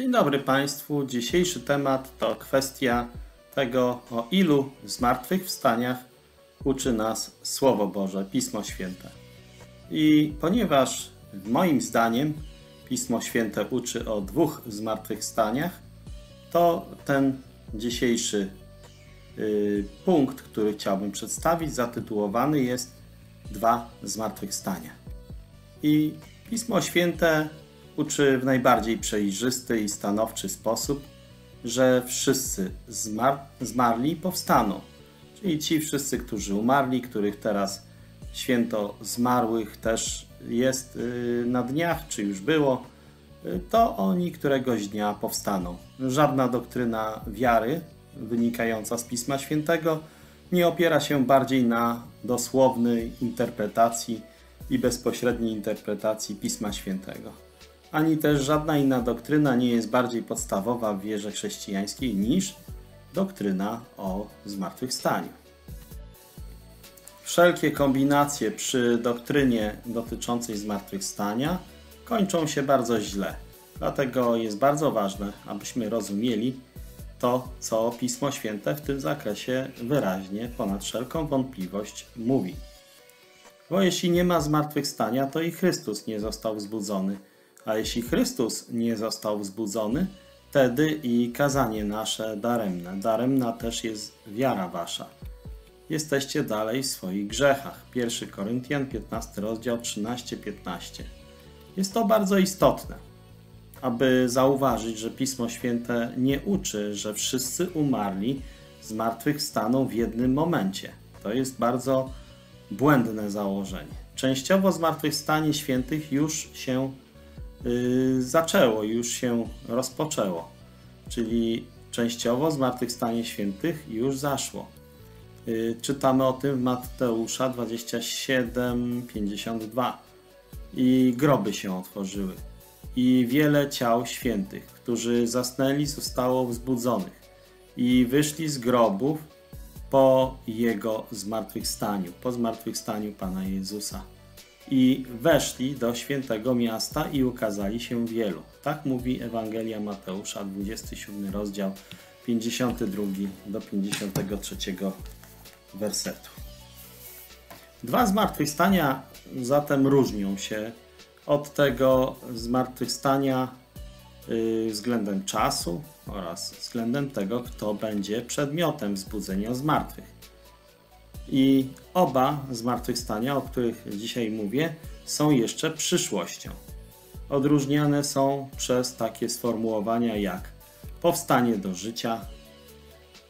Dzień dobry Państwu. Dzisiejszy temat to kwestia tego, o ilu zmartwychwstaniach uczy nas Słowo Boże, Pismo Święte. I ponieważ moim zdaniem Pismo Święte uczy o dwóch zmartwychwstaniach, to ten dzisiejszy y, punkt, który chciałbym przedstawić, zatytułowany jest Dwa zmartwychwstania. I Pismo Święte uczy w najbardziej przejrzysty i stanowczy sposób, że wszyscy zmar zmarli powstaną. Czyli ci wszyscy, którzy umarli, których teraz święto zmarłych też jest y, na dniach, czy już było, y, to oni któregoś dnia powstaną. Żadna doktryna wiary wynikająca z Pisma Świętego nie opiera się bardziej na dosłownej interpretacji i bezpośredniej interpretacji Pisma Świętego. Ani też żadna inna doktryna nie jest bardziej podstawowa w wierze chrześcijańskiej niż doktryna o zmartwychwstaniu. Wszelkie kombinacje przy doktrynie dotyczącej zmartwychwstania kończą się bardzo źle. Dlatego jest bardzo ważne, abyśmy rozumieli to, co Pismo Święte w tym zakresie wyraźnie, ponad wszelką wątpliwość mówi. Bo jeśli nie ma zmartwychwstania, to i Chrystus nie został wzbudzony. A jeśli Chrystus nie został wzbudzony, wtedy i kazanie nasze daremne. Daremna też jest wiara wasza. Jesteście dalej w swoich grzechach. 1 Koryntian 15 rozdział 13-15. Jest to bardzo istotne, aby zauważyć, że Pismo Święte nie uczy, że wszyscy umarli zmartwychwstaną w jednym momencie. To jest bardzo błędne założenie. Częściowo zmartwychwstanie świętych już się zaczęło, już się rozpoczęło. Czyli częściowo zmartwychwstanie świętych już zaszło. Yy, czytamy o tym w Mateusza 27, 52. I groby się otworzyły. I wiele ciał świętych, którzy zasnęli, zostało wzbudzonych. I wyszli z grobów po Jego zmartwychwstaniu, po zmartwychwstaniu Pana Jezusa. I weszli do świętego miasta i ukazali się wielu. Tak mówi Ewangelia Mateusza, 27 rozdział, 52 do 53 wersetu. Dwa zmartwychwstania zatem różnią się od tego zmartwychwstania yy, względem czasu oraz względem tego, kto będzie przedmiotem wzbudzenia zmartwych. I oba zmartwychwstania, o których dzisiaj mówię, są jeszcze przyszłością. Odróżniane są przez takie sformułowania jak powstanie do życia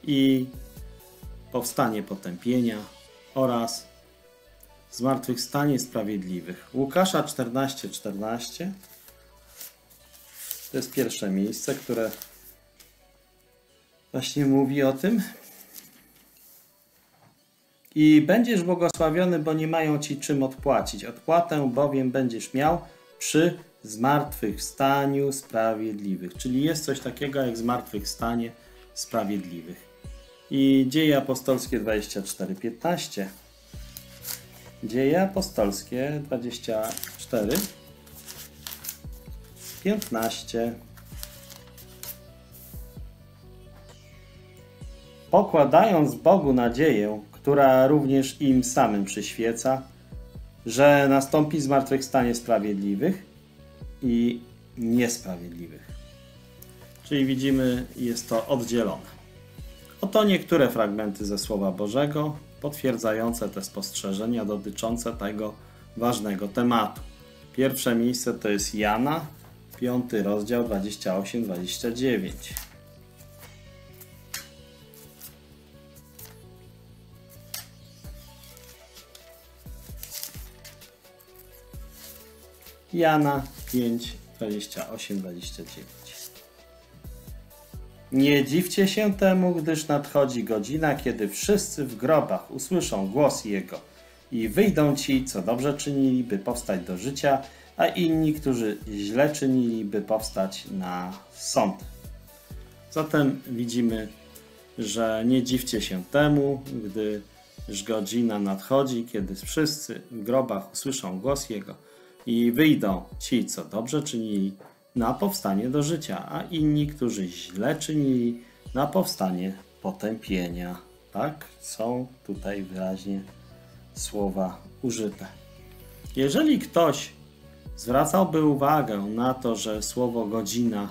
i powstanie potępienia oraz zmartwychwstanie sprawiedliwych. Łukasza 14:14 14. to jest pierwsze miejsce, które właśnie mówi o tym. I będziesz błogosławiony, bo nie mają ci czym odpłacić. Odpłatę bowiem będziesz miał przy zmartwychwstaniu sprawiedliwych. Czyli jest coś takiego jak zmartwychwstanie sprawiedliwych. I dzieje apostolskie 24:15. Dzieje apostolskie 24 15 Pokładając Bogu nadzieję, która również im samym przyświeca, że nastąpi zmartwychwstanie sprawiedliwych i niesprawiedliwych. Czyli widzimy, jest to oddzielone. Oto niektóre fragmenty ze Słowa Bożego potwierdzające te spostrzeżenia dotyczące tego ważnego tematu. Pierwsze miejsce to jest Jana, 5 rozdział 28-29. Jana 5, 28, 29. Nie dziwcie się temu, gdyż nadchodzi godzina, kiedy wszyscy w grobach usłyszą głos Jego i wyjdą ci, co dobrze czynili, by powstać do życia, a inni, którzy źle czynili, by powstać na sąd. Zatem widzimy, że nie dziwcie się temu, gdyż godzina nadchodzi, kiedy wszyscy w grobach usłyszą głos Jego i wyjdą ci, co dobrze czynili, na powstanie do życia, a inni, którzy źle czynili, na powstanie potępienia. Tak? Są tutaj wyraźnie słowa użyte. Jeżeli ktoś zwracałby uwagę na to, że słowo godzina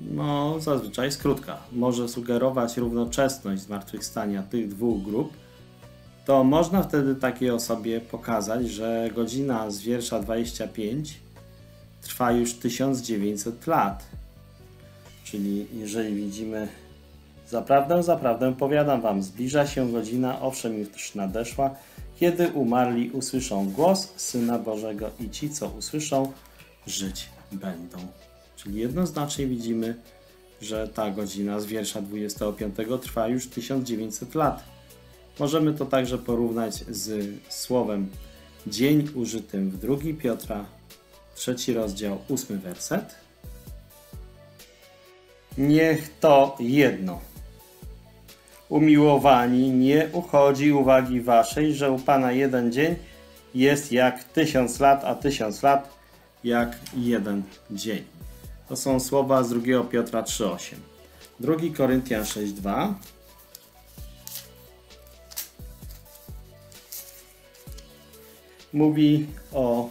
no zazwyczaj jest krótka, może sugerować równoczesność zmartwychwstania tych dwóch grup, to można wtedy takiej osobie pokazać, że godzina z wiersza 25 trwa już 1900 lat. Czyli jeżeli widzimy Zaprawdę, zaprawdę powiadam wam, zbliża się godzina, owszem już nadeszła, kiedy umarli usłyszą głos Syna Bożego i ci, co usłyszą, żyć będą. Czyli jednoznacznie widzimy, że ta godzina z wiersza 25 trwa już 1900 lat. Możemy to także porównać z słowem dzień użytym w 2 Piotra, trzeci rozdział, ósmy werset. Niech to jedno. Umiłowani, nie uchodzi uwagi waszej, że u Pana jeden dzień jest jak tysiąc lat, a tysiąc lat jak jeden dzień. To są słowa z 2 Piotra 3,8. 2 Koryntian 6,2 mówi o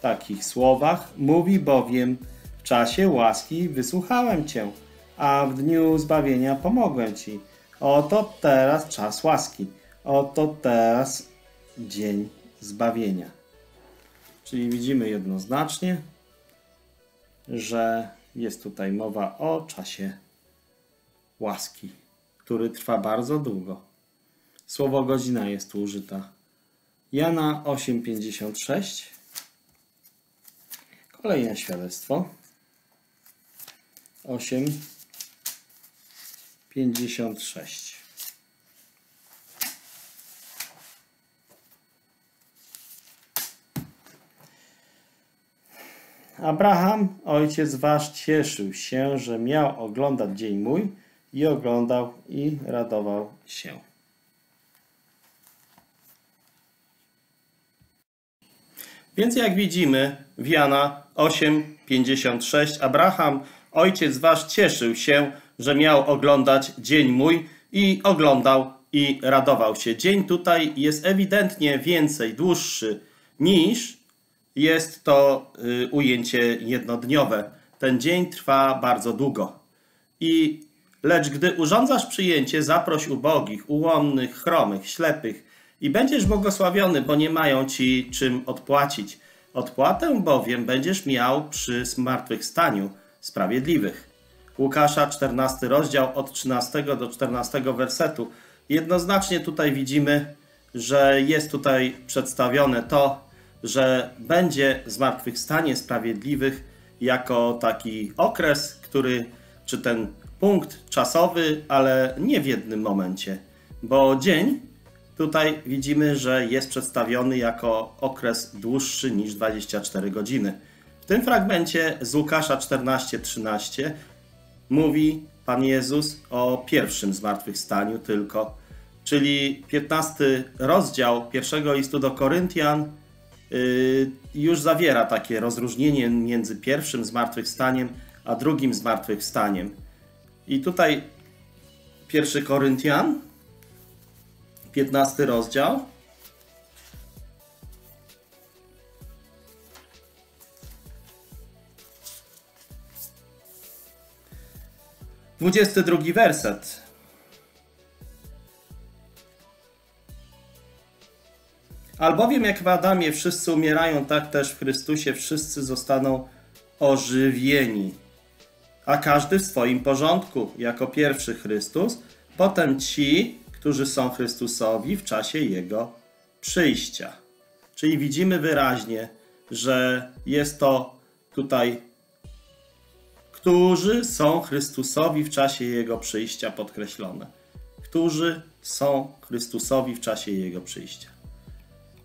takich słowach. Mówi bowiem, w czasie łaski wysłuchałem Cię, a w dniu zbawienia pomogłem Ci. Oto teraz czas łaski. Oto teraz dzień zbawienia. Czyli widzimy jednoznacznie, że jest tutaj mowa o czasie łaski, który trwa bardzo długo. Słowo godzina jest tu użyta. Jana 8:56. Kolejne świadectwo. 8:56. Abraham, ojciec wasz, cieszył się, że miał oglądać dzień mój i oglądał i radował się. Więc jak widzimy w Jana 8:56 Abraham, ojciec wasz, cieszył się, że miał oglądać dzień mój i oglądał i radował się. Dzień tutaj jest ewidentnie więcej, dłuższy niż jest to y, ujęcie jednodniowe. Ten dzień trwa bardzo długo. I lecz gdy urządzasz przyjęcie, zaproś ubogich, ułomnych, chromych, ślepych i będziesz błogosławiony, bo nie mają ci czym odpłacić. Odpłatę bowiem będziesz miał przy zmartwychwstaniu sprawiedliwych. Łukasza 14 rozdział od 13 do 14 wersetu. Jednoznacznie tutaj widzimy, że jest tutaj przedstawione to, że będzie zmartwychwstanie sprawiedliwych jako taki okres, który, czy ten punkt czasowy, ale nie w jednym momencie, bo dzień tutaj widzimy, że jest przedstawiony jako okres dłuższy niż 24 godziny. W tym fragmencie z Łukasza 14:13 mówi Pan Jezus o pierwszym zmartwychwstaniu tylko, czyli 15 rozdział pierwszego listu do Koryntian Y, już zawiera takie rozróżnienie między pierwszym zmartwychwstaniem a drugim zmartwychwstaniem. I tutaj pierwszy Koryntian, 15 rozdział. Dwudziesty drugi werset. Albowiem jak w Adamie wszyscy umierają, tak też w Chrystusie wszyscy zostaną ożywieni. A każdy w swoim porządku, jako pierwszy Chrystus, potem ci, którzy są Chrystusowi w czasie Jego przyjścia. Czyli widzimy wyraźnie, że jest to tutaj, którzy są Chrystusowi w czasie Jego przyjścia podkreślone. Którzy są Chrystusowi w czasie Jego przyjścia.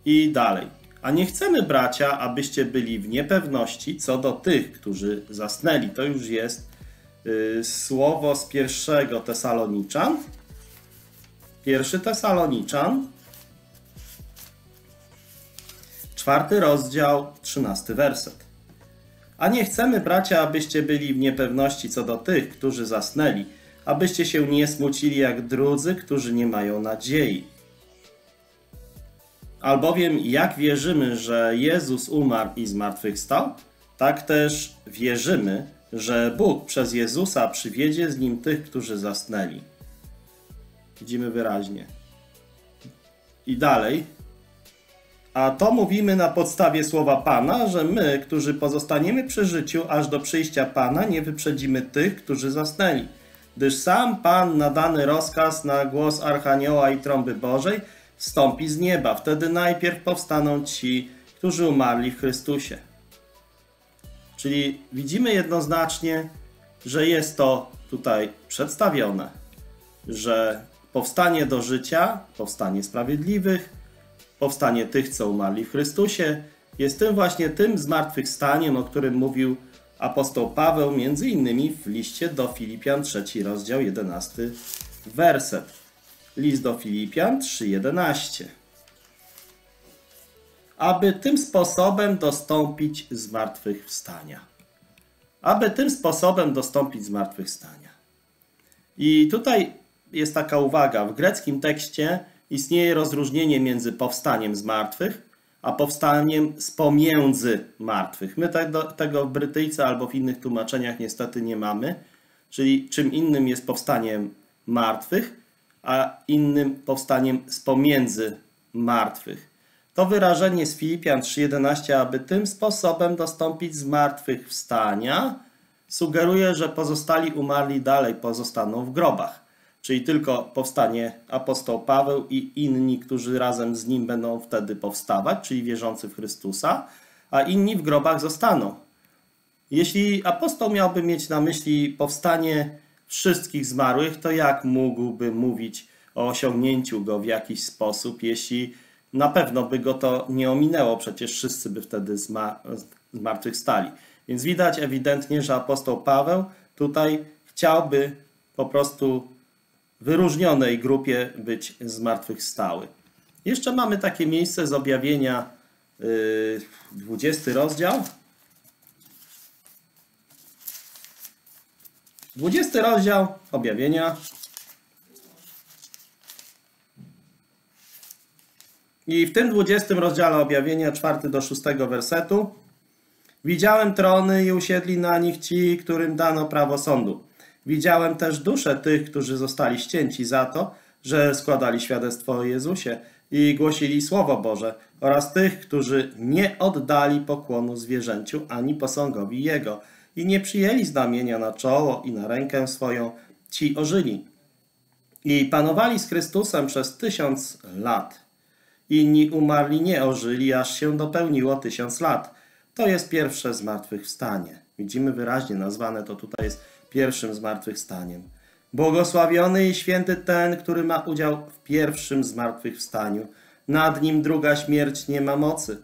I dalej. A nie chcemy, bracia, abyście byli w niepewności co do tych, którzy zasnęli. To już jest y, słowo z pierwszego Tesaloniczan. Pierwszy Tesaloniczan, czwarty rozdział, trzynasty werset. A nie chcemy, bracia, abyście byli w niepewności co do tych, którzy zasnęli, abyście się nie smucili jak drudzy, którzy nie mają nadziei. Albowiem jak wierzymy, że Jezus umarł i zmartwychwstał, tak też wierzymy, że Bóg przez Jezusa przywiedzie z nim tych, którzy zasnęli. Widzimy wyraźnie. I dalej. A to mówimy na podstawie słowa Pana, że my, którzy pozostaniemy przy życiu aż do przyjścia Pana, nie wyprzedzimy tych, którzy zasnęli. Gdyż sam Pan nadany rozkaz na głos Archanioła i trąby Bożej wstąpi z nieba. Wtedy najpierw powstaną ci, którzy umarli w Chrystusie. Czyli widzimy jednoznacznie, że jest to tutaj przedstawione, że powstanie do życia, powstanie sprawiedliwych, powstanie tych, co umarli w Chrystusie, jest tym właśnie tym zmartwychwstaniem, o którym mówił apostoł Paweł, między innymi w liście do Filipian, 3 rozdział, 11 werset. List do Filipian 3:11. Aby tym sposobem dostąpić zmartwychwstania. Aby tym sposobem dostąpić zmartwychwstania. I tutaj jest taka uwaga. W greckim tekście istnieje rozróżnienie między powstaniem z martwych, a powstaniem z pomiędzy martwych. My tego, tego w Brytyjce albo w innych tłumaczeniach niestety nie mamy. Czyli czym innym jest powstaniem martwych, a innym powstaniem z pomiędzy martwych. To wyrażenie z Filipian 3:11, aby tym sposobem dostąpić z martwych wstania, sugeruje, że pozostali umarli dalej pozostaną w grobach. Czyli tylko powstanie apostoł Paweł i inni, którzy razem z nim będą wtedy powstawać, czyli wierzący w Chrystusa, a inni w grobach zostaną. Jeśli apostoł miałby mieć na myśli powstanie wszystkich zmarłych, to jak mógłby mówić o osiągnięciu go w jakiś sposób, jeśli na pewno by go to nie ominęło, przecież wszyscy by wtedy zmartwychwstali. Więc widać ewidentnie, że apostoł Paweł tutaj chciałby po prostu wyróżnionej grupie być zmartwychwstały. Jeszcze mamy takie miejsce z objawienia, yy, 20 rozdział. 20 rozdział objawienia. I w tym 20 rozdziale objawienia, 4 do 6 wersetu, widziałem trony i usiedli na nich ci, którym dano prawo sądu. Widziałem też dusze tych, którzy zostali ścięci za to, że składali świadectwo o Jezusie i głosili Słowo Boże oraz tych, którzy nie oddali pokłonu zwierzęciu ani posągowi Jego i nie przyjęli znamienia na czoło i na rękę swoją, ci ożyli. I panowali z Chrystusem przez tysiąc lat. Inni umarli nie ożyli, aż się dopełniło tysiąc lat. To jest pierwsze zmartwychwstanie. Widzimy wyraźnie nazwane to tutaj jest pierwszym zmartwychwstaniem. Błogosławiony i święty ten, który ma udział w pierwszym zmartwychwstaniu. Nad nim druga śmierć nie ma mocy,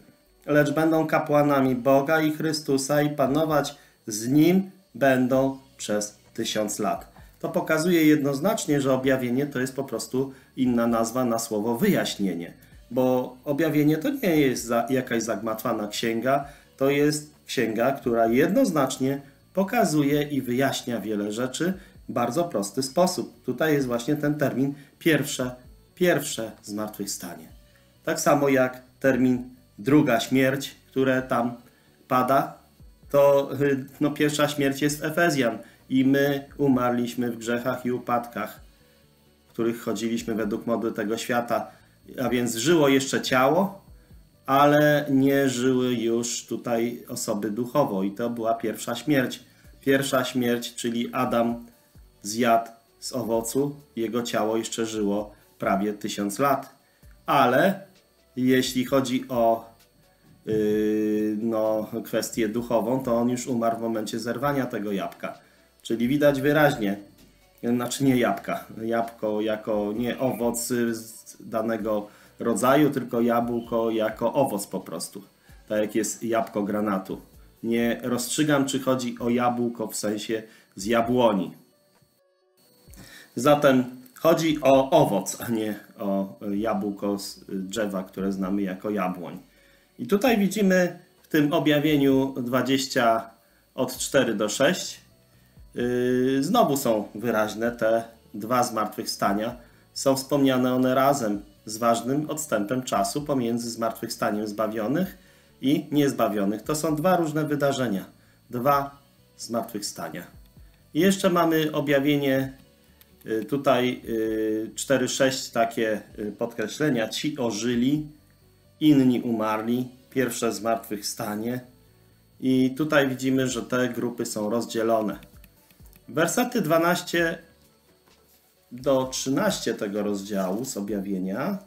lecz będą kapłanami Boga i Chrystusa i panować z nim będą przez tysiąc lat. To pokazuje jednoznacznie, że objawienie to jest po prostu inna nazwa na słowo wyjaśnienie, bo objawienie to nie jest jakaś zagmatwana księga, to jest księga, która jednoznacznie pokazuje i wyjaśnia wiele rzeczy w bardzo prosty sposób. Tutaj jest właśnie ten termin pierwsze, pierwsze zmartwychwstanie. Tak samo jak termin druga śmierć, które tam pada, to y, no, pierwsza śmierć jest Efezjan i my umarliśmy w grzechach i upadkach, w których chodziliśmy według mody tego świata. A więc żyło jeszcze ciało, ale nie żyły już tutaj osoby duchowo i to była pierwsza śmierć. Pierwsza śmierć, czyli Adam zjadł z owocu, jego ciało jeszcze żyło prawie tysiąc lat. Ale jeśli chodzi o yy, no, kwestię duchową, to on już umarł w momencie zerwania tego jabłka. Czyli widać wyraźnie, znaczy nie jabłka, jabłko jako nie owoc danego rodzaju, tylko jabłko jako owoc po prostu. Tak jak jest jabłko granatu. Nie rozstrzygam, czy chodzi o jabłko w sensie z jabłoni. Zatem chodzi o owoc, a nie o jabłko z drzewa, które znamy jako jabłoń. I tutaj widzimy w tym objawieniu 20 od 4 do 6, yy, znowu są wyraźne te dwa zmartwychwstania. Są wspomniane one razem z ważnym odstępem czasu pomiędzy zmartwychwstaniem zbawionych i niezbawionych. To są dwa różne wydarzenia, dwa zmartwychwstania. I jeszcze mamy objawienie y, tutaj 4-6 y, takie y, podkreślenia. Ci ożyli, inni umarli, pierwsze zmartwychwstanie. I tutaj widzimy, że te grupy są rozdzielone. Wersety 12 do 13 tego rozdziału z objawienia.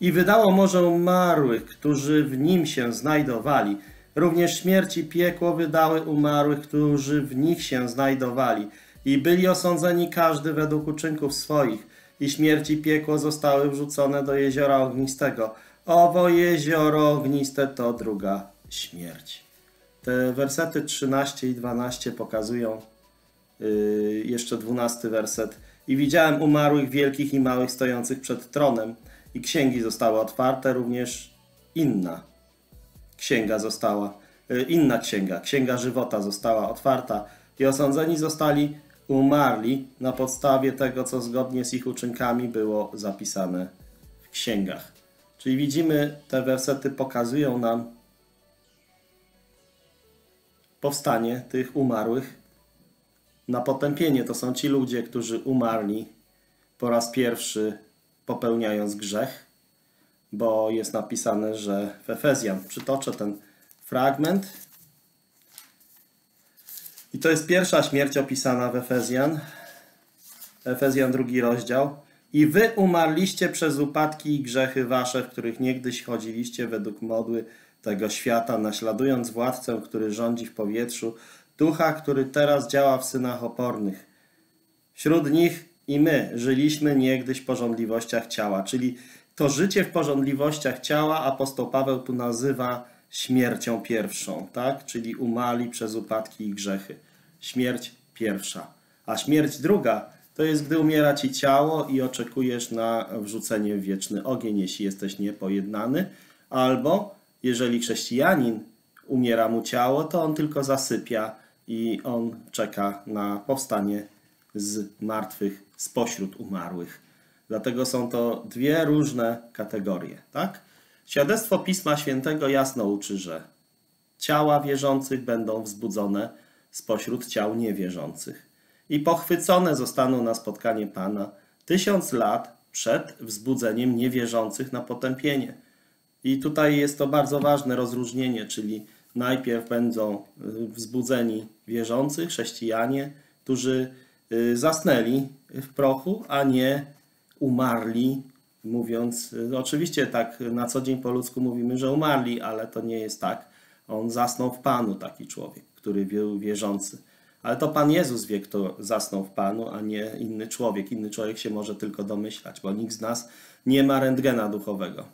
I wydało morze umarłych, którzy w nim się znajdowali. Również śmierć i piekło wydały umarłych, którzy w nich się znajdowali. I byli osądzeni każdy według uczynków swoich. I śmierć i piekło zostały wrzucone do jeziora ognistego. Owo jezioro ogniste to druga śmierć. Te wersety 13 i 12 pokazują yy, jeszcze 12 werset. I widziałem umarłych wielkich i małych stojących przed tronem i księgi zostały otwarte, również inna księga została, yy, inna księga, księga żywota została otwarta i osądzeni zostali umarli na podstawie tego, co zgodnie z ich uczynkami było zapisane w księgach. Czyli widzimy, te wersety pokazują nam, powstanie tych umarłych na potępienie. To są ci ludzie, którzy umarli po raz pierwszy popełniając grzech, bo jest napisane, że w Efezjan, przytoczę ten fragment. I to jest pierwsza śmierć opisana w Efezjan. Efezjan drugi rozdział. I wy umarliście przez upadki i grzechy wasze, w których niegdyś chodziliście według modły tego świata, naśladując władcę, który rządzi w powietrzu, ducha, który teraz działa w synach opornych. Wśród nich i my żyliśmy niegdyś w porządliwościach ciała, czyli to życie w porządliwościach ciała apostoł Paweł tu nazywa śmiercią pierwszą, tak? Czyli umali przez upadki i grzechy. Śmierć pierwsza. A śmierć druga to jest, gdy umiera ci ciało i oczekujesz na wrzucenie w wieczny ogień, jeśli jesteś niepojednany, albo jeżeli chrześcijanin umiera mu ciało, to on tylko zasypia i on czeka na powstanie z martwych spośród umarłych. Dlatego są to dwie różne kategorie. Tak? Świadectwo Pisma Świętego jasno uczy, że ciała wierzących będą wzbudzone spośród ciał niewierzących i pochwycone zostaną na spotkanie Pana tysiąc lat przed wzbudzeniem niewierzących na potępienie. I tutaj jest to bardzo ważne rozróżnienie, czyli najpierw będą y, wzbudzeni wierzący, chrześcijanie, którzy y, zasnęli w prochu, a nie umarli, mówiąc, y, oczywiście tak na co dzień po ludzku mówimy, że umarli, ale to nie jest tak. On zasnął w Panu, taki człowiek, który był wierzący. Ale to Pan Jezus wie, kto zasnął w Panu, a nie inny człowiek. Inny człowiek się może tylko domyślać, bo nikt z nas nie ma rentgena duchowego.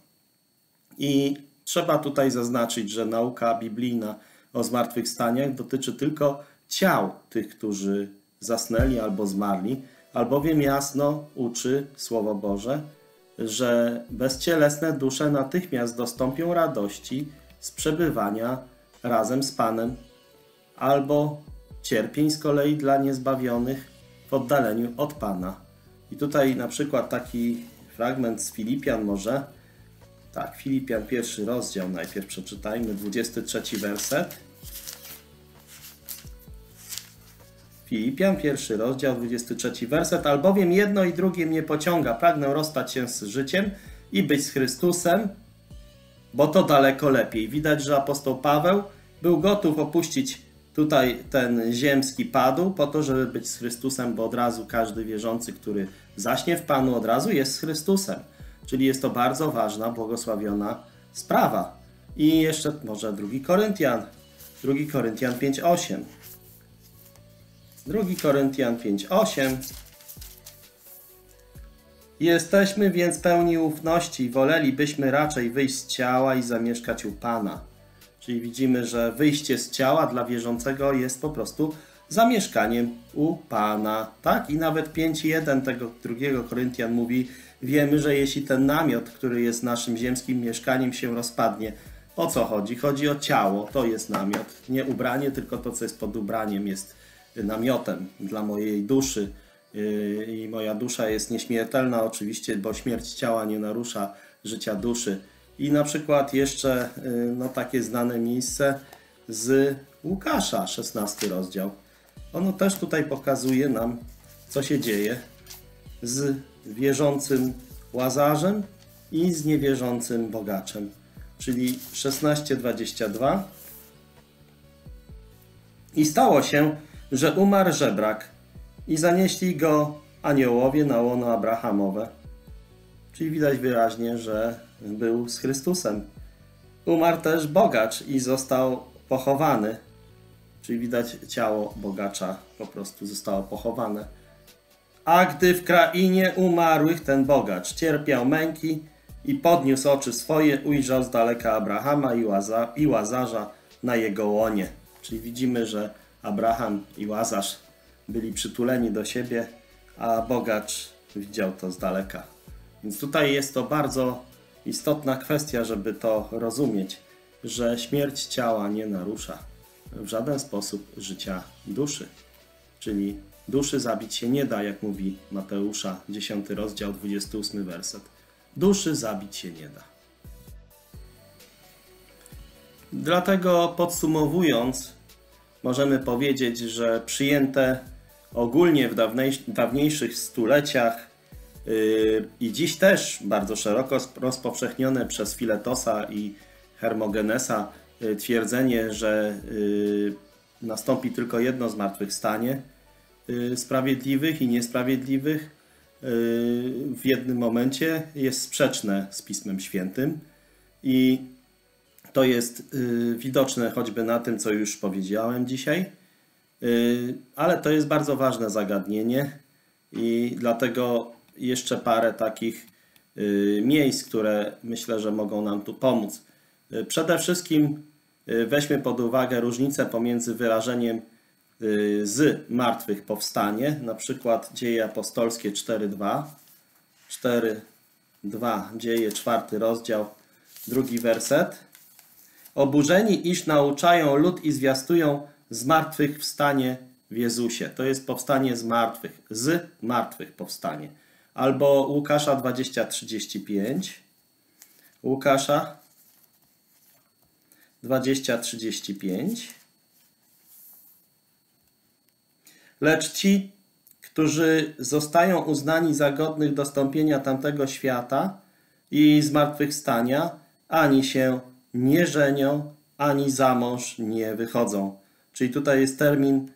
I trzeba tutaj zaznaczyć, że nauka biblijna o zmartwychwstaniach dotyczy tylko ciał tych, którzy zasnęli albo zmarli, albowiem jasno uczy Słowo Boże, że bezcielesne dusze natychmiast dostąpią radości z przebywania razem z Panem, albo cierpień z kolei dla niezbawionych w oddaleniu od Pana. I tutaj na przykład taki fragment z Filipian może, tak, Filipian pierwszy rozdział najpierw przeczytajmy, 23 werset. Filipian pierwszy rozdział, 23 werset. Albowiem jedno i drugie mnie pociąga. Pragnę rozstać się z życiem i być z Chrystusem, bo to daleko lepiej. Widać, że apostoł Paweł był gotów opuścić tutaj ten ziemski padł po to, żeby być z Chrystusem, bo od razu każdy wierzący, który zaśnie w Panu, od razu jest z Chrystusem. Czyli jest to bardzo ważna, błogosławiona sprawa. I jeszcze może drugi Koryntian. Drugi Koryntian 5:8. Drugi Koryntian 5:8. Jesteśmy więc pełni ufności, wolelibyśmy raczej wyjść z ciała i zamieszkać u Pana. Czyli widzimy, że wyjście z ciała dla wierzącego jest po prostu zamieszkaniem u Pana. Tak? I nawet 5.1 tego drugiego Koryntian mówi, wiemy, że jeśli ten namiot, który jest naszym ziemskim mieszkaniem, się rozpadnie, o co chodzi? Chodzi o ciało, to jest namiot. Nie ubranie, tylko to, co jest pod ubraniem, jest namiotem dla mojej duszy. Yy, I moja dusza jest nieśmiertelna, oczywiście, bo śmierć ciała nie narusza życia duszy. I na przykład jeszcze yy, no, takie znane miejsce z Łukasza, 16 rozdział. Ono też tutaj pokazuje nam, co się dzieje z wierzącym łazarzem i z niewierzącym bogaczem. Czyli 16:22. I stało się, że umarł żebrak i zanieśli go aniołowie na łono Abrahamowe. Czyli widać wyraźnie, że był z Chrystusem. Umarł też bogacz i został pochowany. Czyli widać ciało bogacza po prostu zostało pochowane. A gdy w krainie umarłych ten bogacz cierpiał męki i podniósł oczy swoje, ujrzał z daleka Abrahama i, Łaza, i Łazarza na jego łonie. Czyli widzimy, że Abraham i Łazarz byli przytuleni do siebie, a bogacz widział to z daleka. Więc tutaj jest to bardzo istotna kwestia, żeby to rozumieć, że śmierć ciała nie narusza w żaden sposób życia duszy. Czyli duszy zabić się nie da, jak mówi Mateusza, 10 rozdział, 28 werset. Duszy zabić się nie da. Dlatego podsumowując, możemy powiedzieć, że przyjęte ogólnie w dawniejszych stuleciach yy, i dziś też bardzo szeroko rozpowszechnione przez Filetosa i Hermogenesa yy, twierdzenie, że yy, nastąpi tylko jedno zmartwychwstanie sprawiedliwych i niesprawiedliwych w jednym momencie jest sprzeczne z Pismem Świętym i to jest y, widoczne choćby na tym, co już powiedziałem dzisiaj, y, ale to jest bardzo ważne zagadnienie i dlatego jeszcze parę takich y, miejsc, które myślę, że mogą nam tu pomóc. Przede wszystkim weźmy pod uwagę różnicę pomiędzy wyrażeniem z martwych powstanie, na przykład Dzieje Apostolskie 4.2, 4.2, Dzieje, czwarty rozdział, drugi werset Oburzeni, iż nauczają lud i zwiastują zmartwychwstanie w Jezusie. To jest powstanie z martwych, z martwych powstanie. Albo Łukasza 20:35. Łukasza 20:35. Lecz ci, którzy zostają uznani za godnych dostąpienia tamtego świata i zmartwychwstania, ani się nie żenią, ani za mąż nie wychodzą. Czyli tutaj jest termin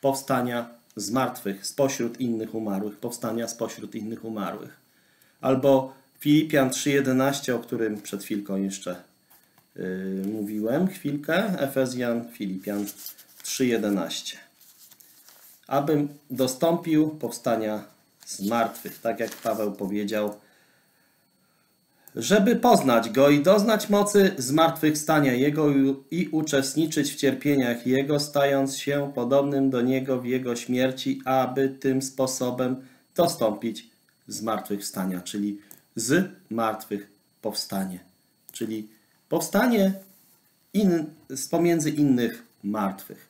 powstania z martwych, spośród innych umarłych, powstania spośród innych umarłych. Albo Filipian 3.11, o którym przed chwilką jeszcze yy, mówiłem, chwilkę, Efezjan, Filipian 3.11. Abym dostąpił powstania z martwych, tak jak Paweł powiedział, żeby poznać Go i doznać mocy zmartwychwstania Jego i uczestniczyć w cierpieniach Jego, stając się podobnym do Niego w Jego śmierci, aby tym sposobem dostąpić zmartwychwstania, czyli z martwych powstanie, czyli powstanie in, pomiędzy innych martwych.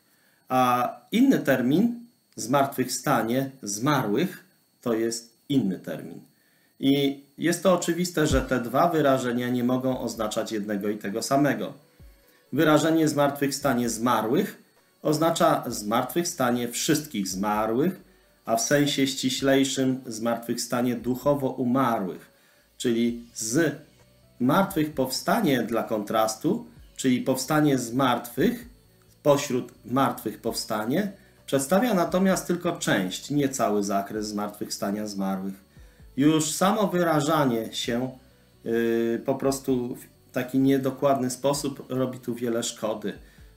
A inny termin, zmartwychwstanie zmarłych, to jest inny termin. I jest to oczywiste, że te dwa wyrażenia nie mogą oznaczać jednego i tego samego. Wyrażenie zmartwychwstanie zmarłych oznacza zmartwychwstanie wszystkich zmarłych, a w sensie ściślejszym zmartwychwstanie duchowo umarłych, czyli z martwych powstanie dla kontrastu, czyli powstanie z martwych pośród martwych powstanie, przedstawia natomiast tylko część, nie cały zakres zmartwychwstania zmarłych już samo wyrażanie się yy, po prostu w taki niedokładny sposób robi tu wiele szkody.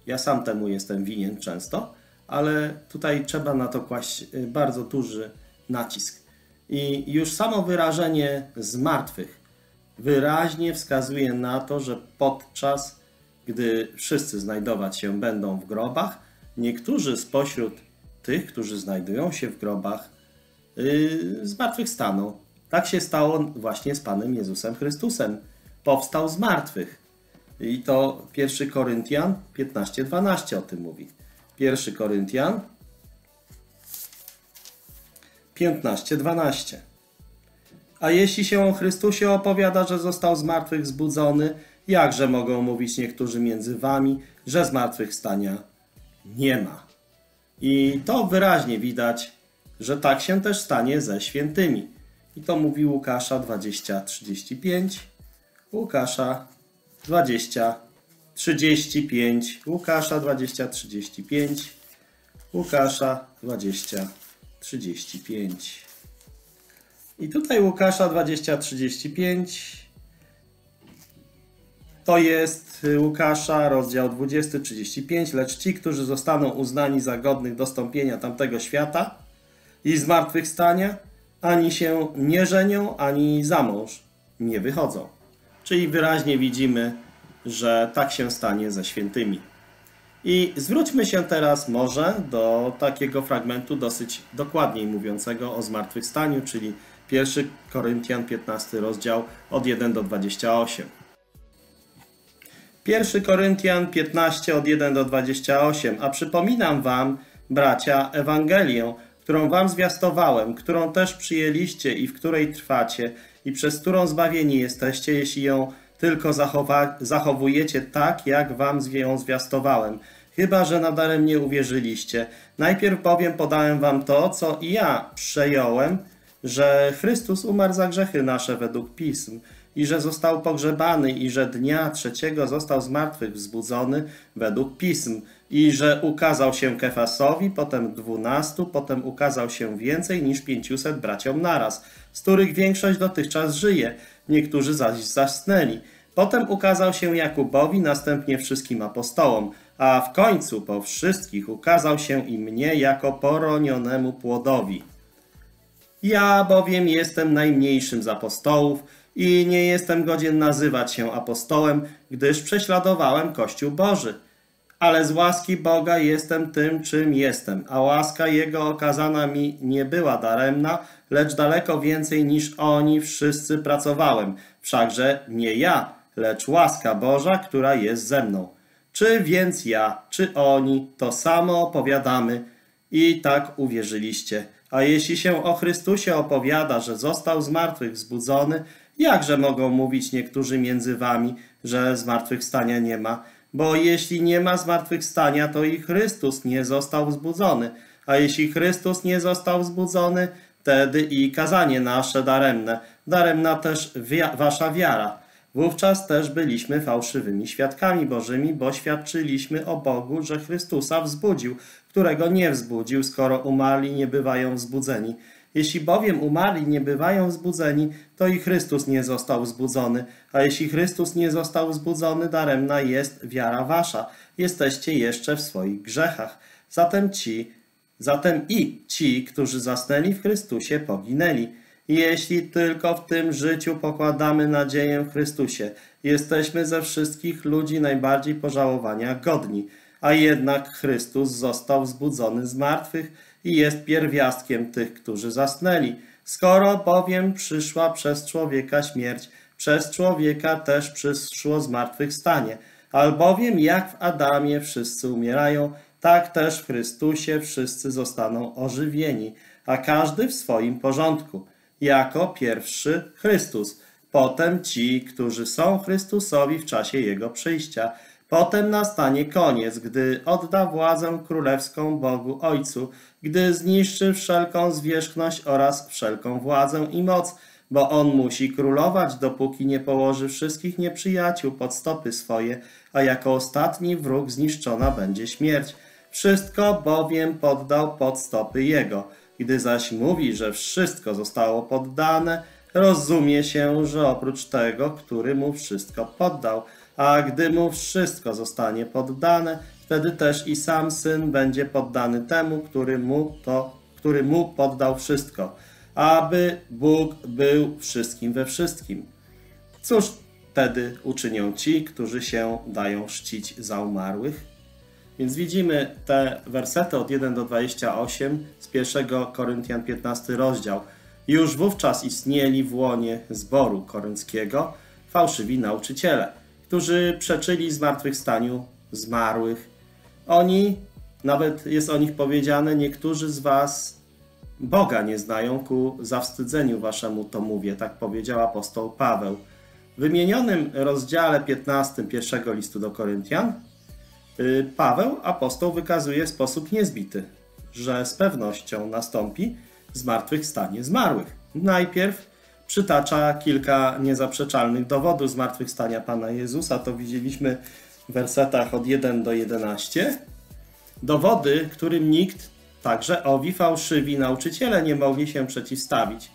Ja sam temu jestem winien często, ale tutaj trzeba na to kłaść y, bardzo duży nacisk. I już samo wyrażenie z martwych wyraźnie wskazuje na to, że podczas gdy wszyscy znajdować się będą w grobach, niektórzy spośród tych, którzy znajdują się w grobach, yy, zmartwychwstaną Tak się stało właśnie z Panem Jezusem Chrystusem. Powstał z martwych. I to 1 Koryntian 15:12 o tym mówi. 1 Koryntian 15:12. A jeśli się o Chrystusie opowiada, że został z martwych zbudzony, jakże mogą mówić niektórzy między wami, że zmartwychwstania nie ma? I to wyraźnie widać, że tak się też stanie ze świętymi. I to mówi Łukasza 20:35. Łukasza 20:35. Łukasza 20:35. Łukasza 20:35. I tutaj Łukasza 20:35 to jest Łukasza, rozdział 20:35. Lecz ci, którzy zostaną uznani za godnych dostąpienia tamtego świata i zmartwychwstania, ani się nie żenią, ani za mąż nie wychodzą. Czyli wyraźnie widzimy, że tak się stanie ze świętymi. I zwróćmy się teraz może do takiego fragmentu dosyć dokładniej mówiącego o zmartwychwstaniu, czyli 1 Koryntian 15 rozdział od 1 do 28. 1 Koryntian 15 od 1 do 28. A przypominam wam, bracia, Ewangelię, którą wam zwiastowałem, którą też przyjęliście i w której trwacie i przez którą zbawieni jesteście, jeśli ją tylko zachowa- zachowujecie tak, jak wam ją zwiastowałem. Chyba, że nadaremnie uwierzyliście. Najpierw bowiem podałem wam to, co i ja przejąłem, że Chrystus umarł za grzechy nasze według Pism i że został pogrzebany i że dnia trzeciego został z martwych wzbudzony według Pism i że ukazał się Kefasowi, potem dwunastu, potem ukazał się więcej niż pięciuset braciom naraz, z których większość dotychczas żyje, niektórzy zaś zasnęli. Potem ukazał się Jakubowi, następnie wszystkim apostołom, a w końcu po wszystkich ukazał się i mnie jako poronionemu płodowi. Ja bowiem jestem najmniejszym z apostołów i nie jestem godzien nazywać się apostołem, gdyż prześladowałem Kościół Boży. Ale z łaski Boga jestem tym, czym jestem, a łaska Jego okazana mi nie była daremna, lecz daleko więcej niż oni wszyscy pracowałem. Wszakże nie ja, lecz łaska Boża, która jest ze mną. Czy więc ja, czy oni, to samo opowiadamy i tak uwierzyliście. A jeśli się o Chrystusie opowiada, że został z martwych wzbudzony, jakże mogą mówić niektórzy między wami, że zmartwychwstania nie ma? Bo jeśli nie ma zmartwychwstania, to i Chrystus nie został wzbudzony. A jeśli Chrystus nie został wzbudzony, wtedy i kazanie nasze daremne, daremna też wasza wiara. Wówczas też byliśmy fałszywymi świadkami Bożymi, bo świadczyliśmy o Bogu, że Chrystusa wzbudził, którego nie wzbudził, skoro umarli nie bywają wzbudzeni. Jeśli bowiem umarli nie bywają wzbudzeni, to i Chrystus nie został wzbudzony. A jeśli Chrystus nie został wzbudzony, daremna jest wiara wasza. Jesteście jeszcze w swoich grzechach. Zatem ci, zatem i ci, którzy zasnęli w Chrystusie, poginęli. Jeśli tylko w tym życiu pokładamy nadzieję w Chrystusie, jesteśmy ze wszystkich ludzi najbardziej pożałowania godni. A jednak Chrystus został wzbudzony z martwych i jest pierwiastkiem tych, którzy zasnęli. Skoro bowiem przyszła przez człowieka śmierć, przez człowieka też przyszło zmartwychwstanie. Albowiem jak w Adamie wszyscy umierają, tak też w Chrystusie wszyscy zostaną ożywieni, a każdy w swoim porządku. Jako pierwszy Chrystus, potem ci, którzy są Chrystusowi w czasie Jego przyjścia. Potem nastanie koniec, gdy odda władzę królewską Bogu Ojcu, gdy zniszczy wszelką zwierzchność oraz wszelką władzę i moc, bo on musi królować, dopóki nie położy wszystkich nieprzyjaciół pod stopy swoje, a jako ostatni wróg zniszczona będzie śmierć. Wszystko bowiem poddał pod stopy jego. Gdy zaś mówi, że wszystko zostało poddane, rozumie się, że oprócz tego, który mu wszystko poddał, a gdy mu wszystko zostanie poddane, wtedy też i sam syn będzie poddany temu, który mu to, który mu poddał wszystko, aby Bóg był wszystkim we wszystkim. Cóż wtedy uczynią ci, którzy się dają czcić za umarłych? Więc widzimy te wersety od 1 do 28 z 1 Koryntian 15 rozdział. Już wówczas istnieli w łonie zboru korynckiego fałszywi nauczyciele, którzy przeczyli zmartwychwstaniu zmarłych. Oni, nawet jest o nich powiedziane, niektórzy z was Boga nie znają, ku zawstydzeniu waszemu to mówię, tak powiedział apostoł Paweł. W wymienionym rozdziale 15 pierwszego listu do Koryntian y, Paweł, apostoł, wykazuje w sposób niezbity, że z pewnością nastąpi zmartwychwstanie zmarłych. Najpierw przytacza kilka niezaprzeczalnych dowodów zmartwychwstania Pana Jezusa, to widzieliśmy w wersetach od 1 do 11. Dowody, którym nikt, także owi fałszywi nauczyciele, nie mogli się przeciwstawić.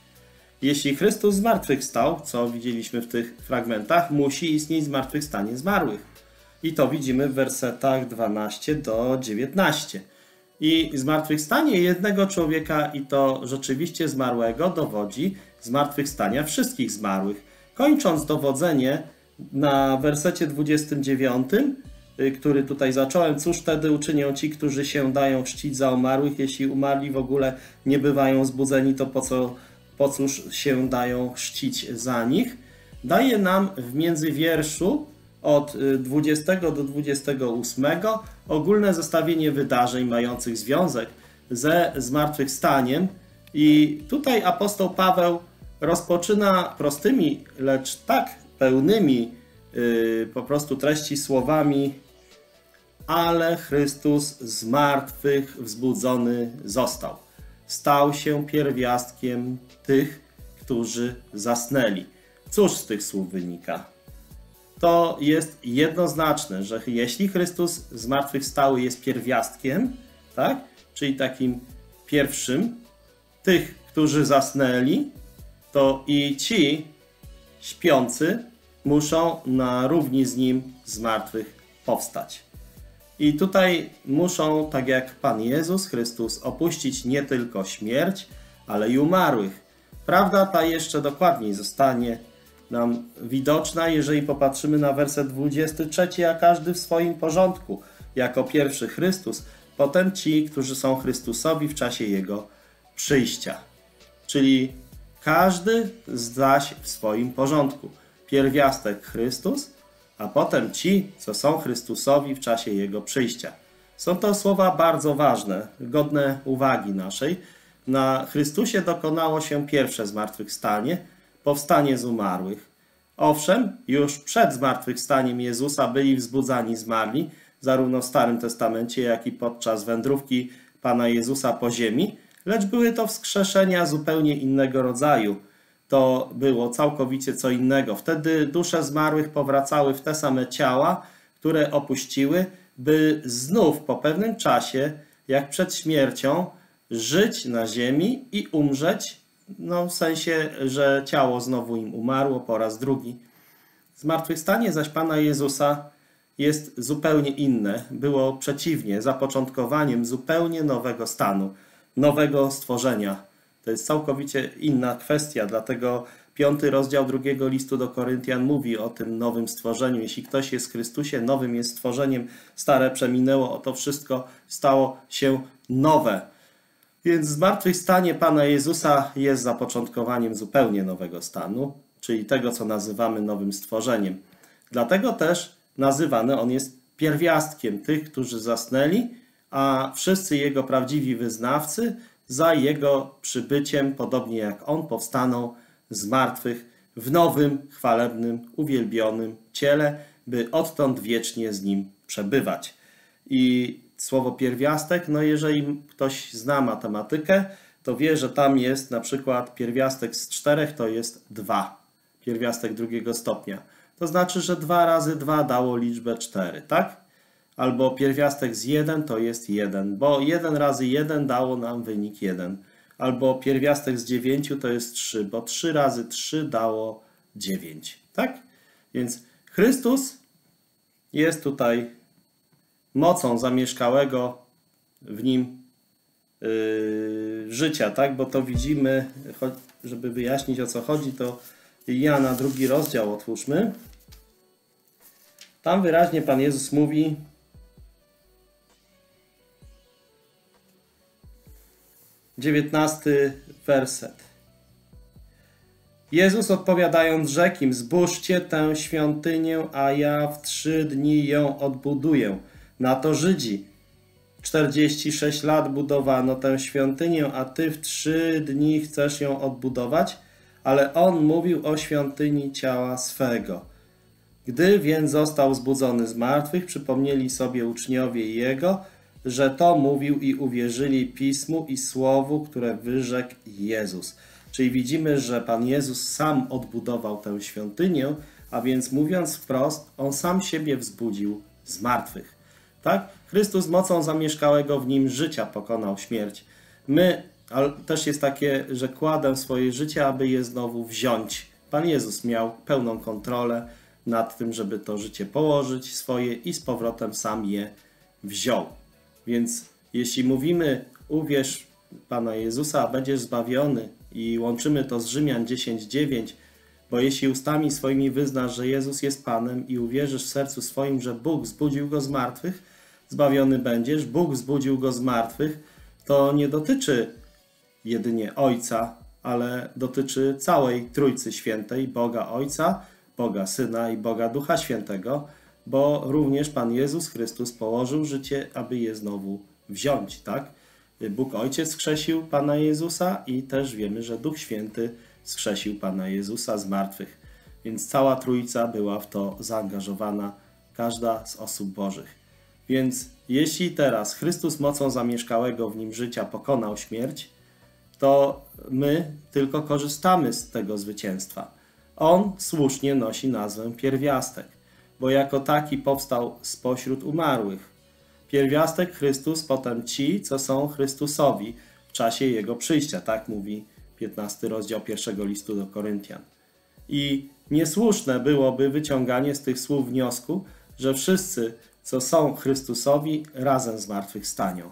Jeśli Chrystus zmartwychwstał, co widzieliśmy w tych fragmentach, musi istnieć zmartwychwstanie zmarłych. I to widzimy w wersetach 12 do 19. I zmartwychwstanie jednego człowieka, i to rzeczywiście zmarłego, dowodzi zmartwychwstania wszystkich zmarłych. Kończąc dowodzenie na wersecie 29, y, który tutaj zacząłem, cóż wtedy uczynią ci, którzy się dają czcić za umarłych, jeśli umarli w ogóle nie bywają zbudzeni, to po co, po cóż się dają czcić za nich? Daje nam w międzywierszu od 20 y, do 28 ogólne zestawienie wydarzeń mających związek ze zmartwychwstaniem i tutaj apostoł Paweł rozpoczyna prostymi, lecz tak pełnymi yy, po prostu treści słowami ale Chrystus z martwych wzbudzony został. Stał się pierwiastkiem tych, którzy zasnęli. Cóż z tych słów wynika? To jest jednoznaczne, że jeśli Chrystus zmartwychwstały jest pierwiastkiem, tak? czyli takim pierwszym tych, którzy zasnęli, to i ci śpiący muszą na równi z nim z martwych powstać. I tutaj muszą, tak jak Pan Jezus Chrystus, opuścić nie tylko śmierć, ale i umarłych. Prawda ta jeszcze dokładniej zostanie nam widoczna, jeżeli popatrzymy na werset 23, a każdy w swoim porządku, jako pierwszy Chrystus, potem ci, którzy są Chrystusowi w czasie Jego przyjścia. Czyli każdy zaś w swoim porządku. Pierwiastek Chrystus, a potem ci, co są Chrystusowi w czasie Jego przyjścia. Są to słowa bardzo ważne, godne uwagi naszej. Na Chrystusie dokonało się pierwsze zmartwychwstanie, powstanie z umarłych. Owszem, już przed zmartwychwstaniem Jezusa byli wzbudzani zmarli, zarówno w Starym Testamencie, jak i podczas wędrówki Pana Jezusa po ziemi, lecz były to wskrzeszenia zupełnie innego rodzaju. To było całkowicie co innego. Wtedy dusze zmarłych powracały w te same ciała, które opuściły, by znów po pewnym czasie, jak przed śmiercią, żyć na ziemi i umrzeć, no w sensie, że ciało znowu im umarło po raz drugi. Zmartwychwstanie zaś Pana Jezusa jest zupełnie inne. Było przeciwnie, zapoczątkowaniem zupełnie nowego stanu nowego stworzenia. To jest całkowicie inna kwestia, dlatego piąty rozdział drugiego listu do Koryntian mówi o tym nowym stworzeniu. Jeśli ktoś jest w Chrystusie, nowym jest stworzeniem, stare przeminęło, to wszystko stało się nowe. Więc zmartwychwstanie Pana Jezusa jest zapoczątkowaniem zupełnie nowego stanu, czyli tego, co nazywamy nowym stworzeniem. Dlatego też nazywany on jest pierwiastkiem tych, którzy zasnęli a wszyscy jego prawdziwi wyznawcy za jego przybyciem, podobnie jak on, powstaną z martwych w nowym, chwalebnym, uwielbionym ciele, by odtąd wiecznie z nim przebywać. I słowo pierwiastek, no jeżeli ktoś zna matematykę, to wie, że tam jest na przykład pierwiastek z czterech to jest dwa. Pierwiastek drugiego stopnia. To znaczy, że dwa razy dwa dało liczbę cztery, tak? Albo pierwiastek z 1 to jest 1, bo 1 razy 1 dało nam wynik 1. Albo pierwiastek z 9 to jest 3, bo 3 razy 3 dało 9. Tak? Więc Chrystus jest tutaj mocą zamieszkałego w nim yy, życia, tak? Bo to widzimy, żeby wyjaśnić o co chodzi, to Jana drugi rozdział otwórzmy. Tam wyraźnie Pan Jezus mówi, dziewiętnasty werset. Jezus odpowiadając rzekł im, zbóżcie tę świątynię, a ja w trzy dni ją odbuduję. Na to Żydzi. 46 lat budowano tę świątynię, a ty w trzy dni chcesz ją odbudować? Ale on mówił o świątyni ciała swego. Gdy więc został zbudzony z martwych, przypomnieli sobie uczniowie jego, że to mówił i uwierzyli pismu i słowu, które wyrzekł Jezus. Czyli widzimy, że Pan Jezus sam odbudował tę świątynię, a więc mówiąc wprost, On sam siebie wzbudził z martwych. Tak? Chrystus mocą zamieszkałego w nim życia pokonał śmierć. My, ale też jest takie, że kładę swoje życie, aby je znowu wziąć. Pan Jezus miał pełną kontrolę nad tym, żeby to życie położyć swoje i z powrotem sam je wziął. Więc jeśli mówimy uwierz Pana Jezusa, będziesz zbawiony i łączymy to z Rzymian 10:9, bo jeśli ustami swoimi wyznasz, że Jezus jest Panem i uwierzysz w sercu swoim, że Bóg zbudził go z martwych, zbawiony będziesz. Bóg zbudził go z martwych. To nie dotyczy jedynie Ojca, ale dotyczy całej Trójcy Świętej, Boga Ojca, Boga Syna i Boga Ducha Świętego, bo również Pan Jezus Chrystus położył życie, aby je znowu wziąć, tak? Bóg Ojciec skrzesił Pana Jezusa i też wiemy, że Duch Święty skrzesił Pana Jezusa z martwych. Więc cała Trójca była w to zaangażowana, każda z osób Bożych. Więc jeśli teraz Chrystus mocą zamieszkałego w nim życia pokonał śmierć, to my tylko korzystamy z tego zwycięstwa. On słusznie nosi nazwę pierwiastek, bo jako taki powstał spośród umarłych. Pierwiastek Chrystus, potem ci, co są Chrystusowi w czasie Jego przyjścia, tak mówi 15 rozdział pierwszego listu do Koryntian. I niesłuszne byłoby wyciąganie z tych słów wniosku, że wszyscy, co są Chrystusowi, razem zmartwychwstanią.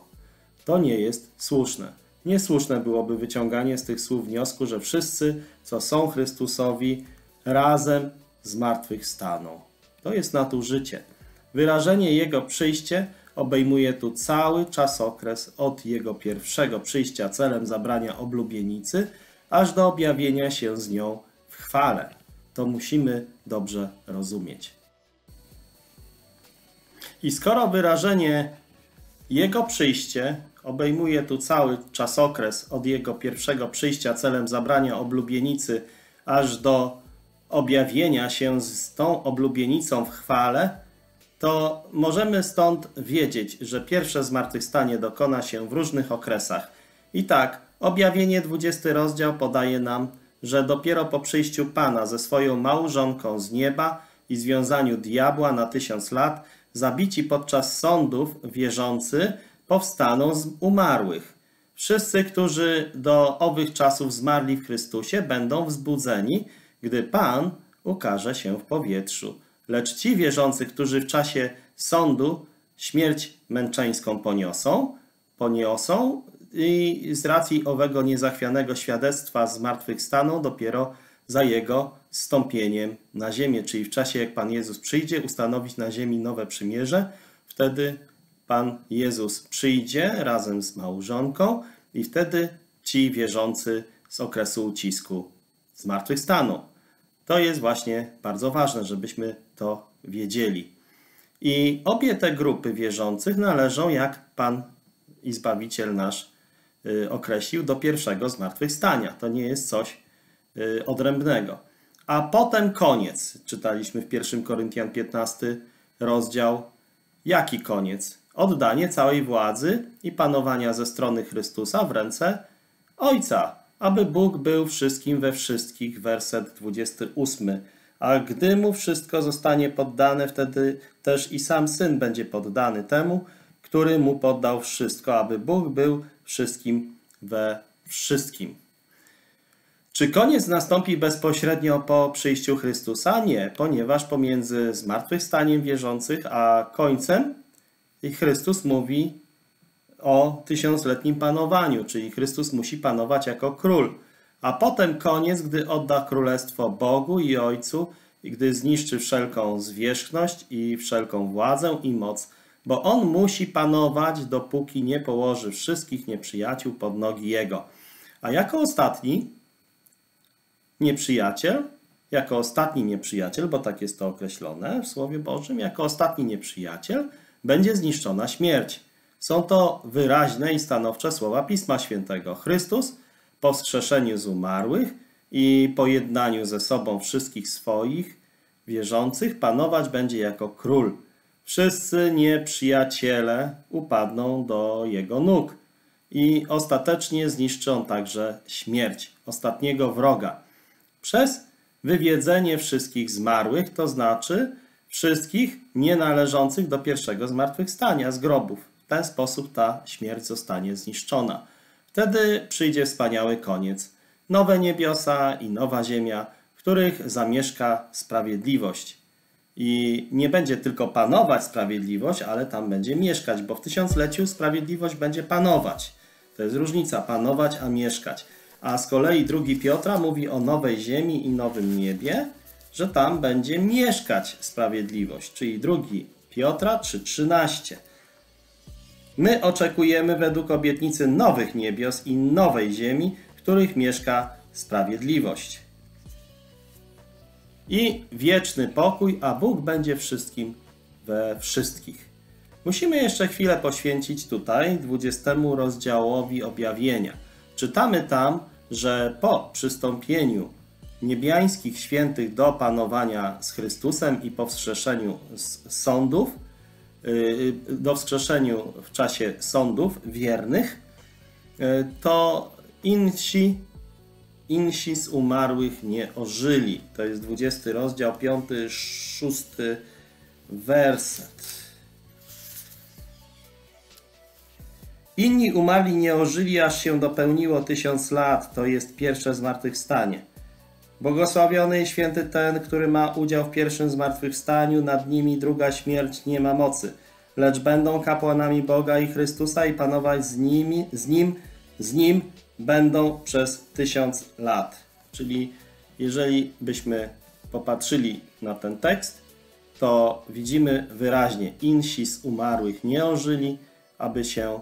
To nie jest słuszne. Niesłuszne byłoby wyciąganie z tych słów wniosku, że wszyscy, co są Chrystusowi, razem zmartwychwstaną. To jest nadużycie. Wyrażenie Jego przyjście obejmuje tu cały czasokres od Jego pierwszego przyjścia celem zabrania oblubienicy, aż do objawienia się z nią w chwale. To musimy dobrze rozumieć. I skoro wyrażenie Jego przyjście obejmuje tu cały czasokres od Jego pierwszego przyjścia celem zabrania oblubienicy aż do objawienia się z tą oblubienicą w chwale, to możemy stąd wiedzieć, że pierwsze zmartwychwstanie dokona się w różnych okresach. I tak, objawienie 20 rozdział podaje nam, że dopiero po przyjściu Pana ze swoją małżonką z nieba i związaniu diabła na tysiąc lat, zabici podczas sądów wierzący powstaną z umarłych. Wszyscy, którzy do owych czasów zmarli w Chrystusie, będą wzbudzeni, gdy Pan ukaże się w powietrzu. Lecz ci wierzący, którzy w czasie sądu śmierć męczeńską poniosą, poniosą i z racji owego niezachwianego świadectwa zmartwychwstaną dopiero za jego stąpieniem na ziemię, czyli w czasie jak Pan Jezus przyjdzie ustanowić na ziemi nowe przymierze, wtedy Pan Jezus przyjdzie razem z małżonką i wtedy ci wierzący z okresu ucisku zmartwychwstaną. To jest właśnie bardzo ważne, żebyśmy to wiedzieli. I obie te grupy wierzących należą, jak Pan i Zbawiciel nasz y, określił, do pierwszego zmartwychwstania. To nie jest coś y, odrębnego. A potem koniec. Czytaliśmy w 1 Koryntian 15 rozdział. Jaki koniec? Oddanie całej władzy i panowania ze strony Chrystusa w ręce Ojca, aby Bóg był wszystkim we wszystkich, werset 28. A gdy mu wszystko zostanie poddane, wtedy też i sam syn będzie poddany temu, który mu poddał wszystko, aby Bóg był wszystkim we wszystkim. Czy koniec nastąpi bezpośrednio po przyjściu Chrystusa? Nie, ponieważ pomiędzy zmartwychwstaniem wierzących a końcem Chrystus mówi o tysiącletnim panowaniu, czyli Chrystus musi panować jako król. A potem koniec, gdy odda królestwo Bogu i Ojcu, i gdy zniszczy wszelką zwierzchność i wszelką władzę i moc, bo On musi panować, dopóki nie położy wszystkich nieprzyjaciół pod nogi Jego. A jako ostatni nieprzyjaciel, jako ostatni nieprzyjaciel, bo tak jest to określone w Słowie Bożym, jako ostatni nieprzyjaciel będzie zniszczona śmierć. Są to wyraźne i stanowcze słowa Pisma Świętego. Chrystus po wskrzeszeniu z umarłych i pojednaniu ze sobą wszystkich swoich wierzących panować będzie jako król. Wszyscy nieprzyjaciele upadną do jego nóg i ostatecznie zniszczy on także śmierć, ostatniego wroga. Przez wywiedzenie wszystkich zmarłych, to znaczy wszystkich nienależących do pierwszego zmartwychwstania z grobów. Ten sposób ta śmierć zostanie zniszczona. Wtedy przyjdzie wspaniały koniec. Nowe niebiosa i nowa ziemia, w których zamieszka sprawiedliwość. I nie będzie tylko panować sprawiedliwość, ale tam będzie mieszkać, bo w tysiącleciu sprawiedliwość będzie panować. To jest różnica, panować a mieszkać. A z kolei drugi Piotra mówi o nowej ziemi i nowym niebie, że tam będzie mieszkać sprawiedliwość, czyli drugi Piotra 3:13. My oczekujemy według obietnicy nowych niebios i nowej ziemi, w których mieszka sprawiedliwość. I wieczny pokój, a Bóg będzie wszystkim we wszystkich. Musimy jeszcze chwilę poświęcić tutaj 20 rozdziałowi objawienia. Czytamy tam, że po przystąpieniu niebiańskich świętych do panowania z Chrystusem i po wskrzeszeniu z sądów, do wskrzeszeniu w czasie sądów wiernych, y, to insi, insi z umarłych nie ożyli. To jest 20 rozdział, 5, 6 werset. Inni umarli nie ożyli, aż się dopełniło tysiąc lat. To jest pierwsze zmartwychwstanie. Błogosławiony i święty ten, który ma udział w pierwszym zmartwychwstaniu, nad nimi druga śmierć nie ma mocy. Lecz będą kapłanami Boga i Chrystusa i panować z, nimi, z Nim, z Nim będą przez tysiąc lat. Czyli jeżeli byśmy popatrzyli na ten tekst, to widzimy wyraźnie, insi z umarłych nie ożyli, aby się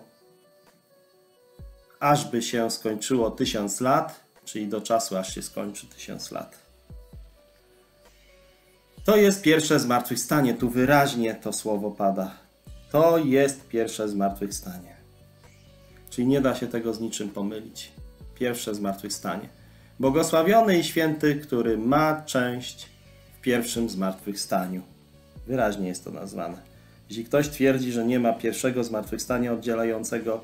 ażby się skończyło tysiąc lat, czyli do czasu, aż się skończy tysiąc lat. To jest pierwsze zmartwychwstanie. Tu wyraźnie to słowo pada. To jest pierwsze zmartwychwstanie. Czyli nie da się tego z niczym pomylić. Pierwsze zmartwychwstanie. Błogosławiony i święty, który ma część w pierwszym zmartwychwstaniu. Wyraźnie jest to nazwane. Jeśli ktoś twierdzi, że nie ma pierwszego zmartwychwstania oddzielającego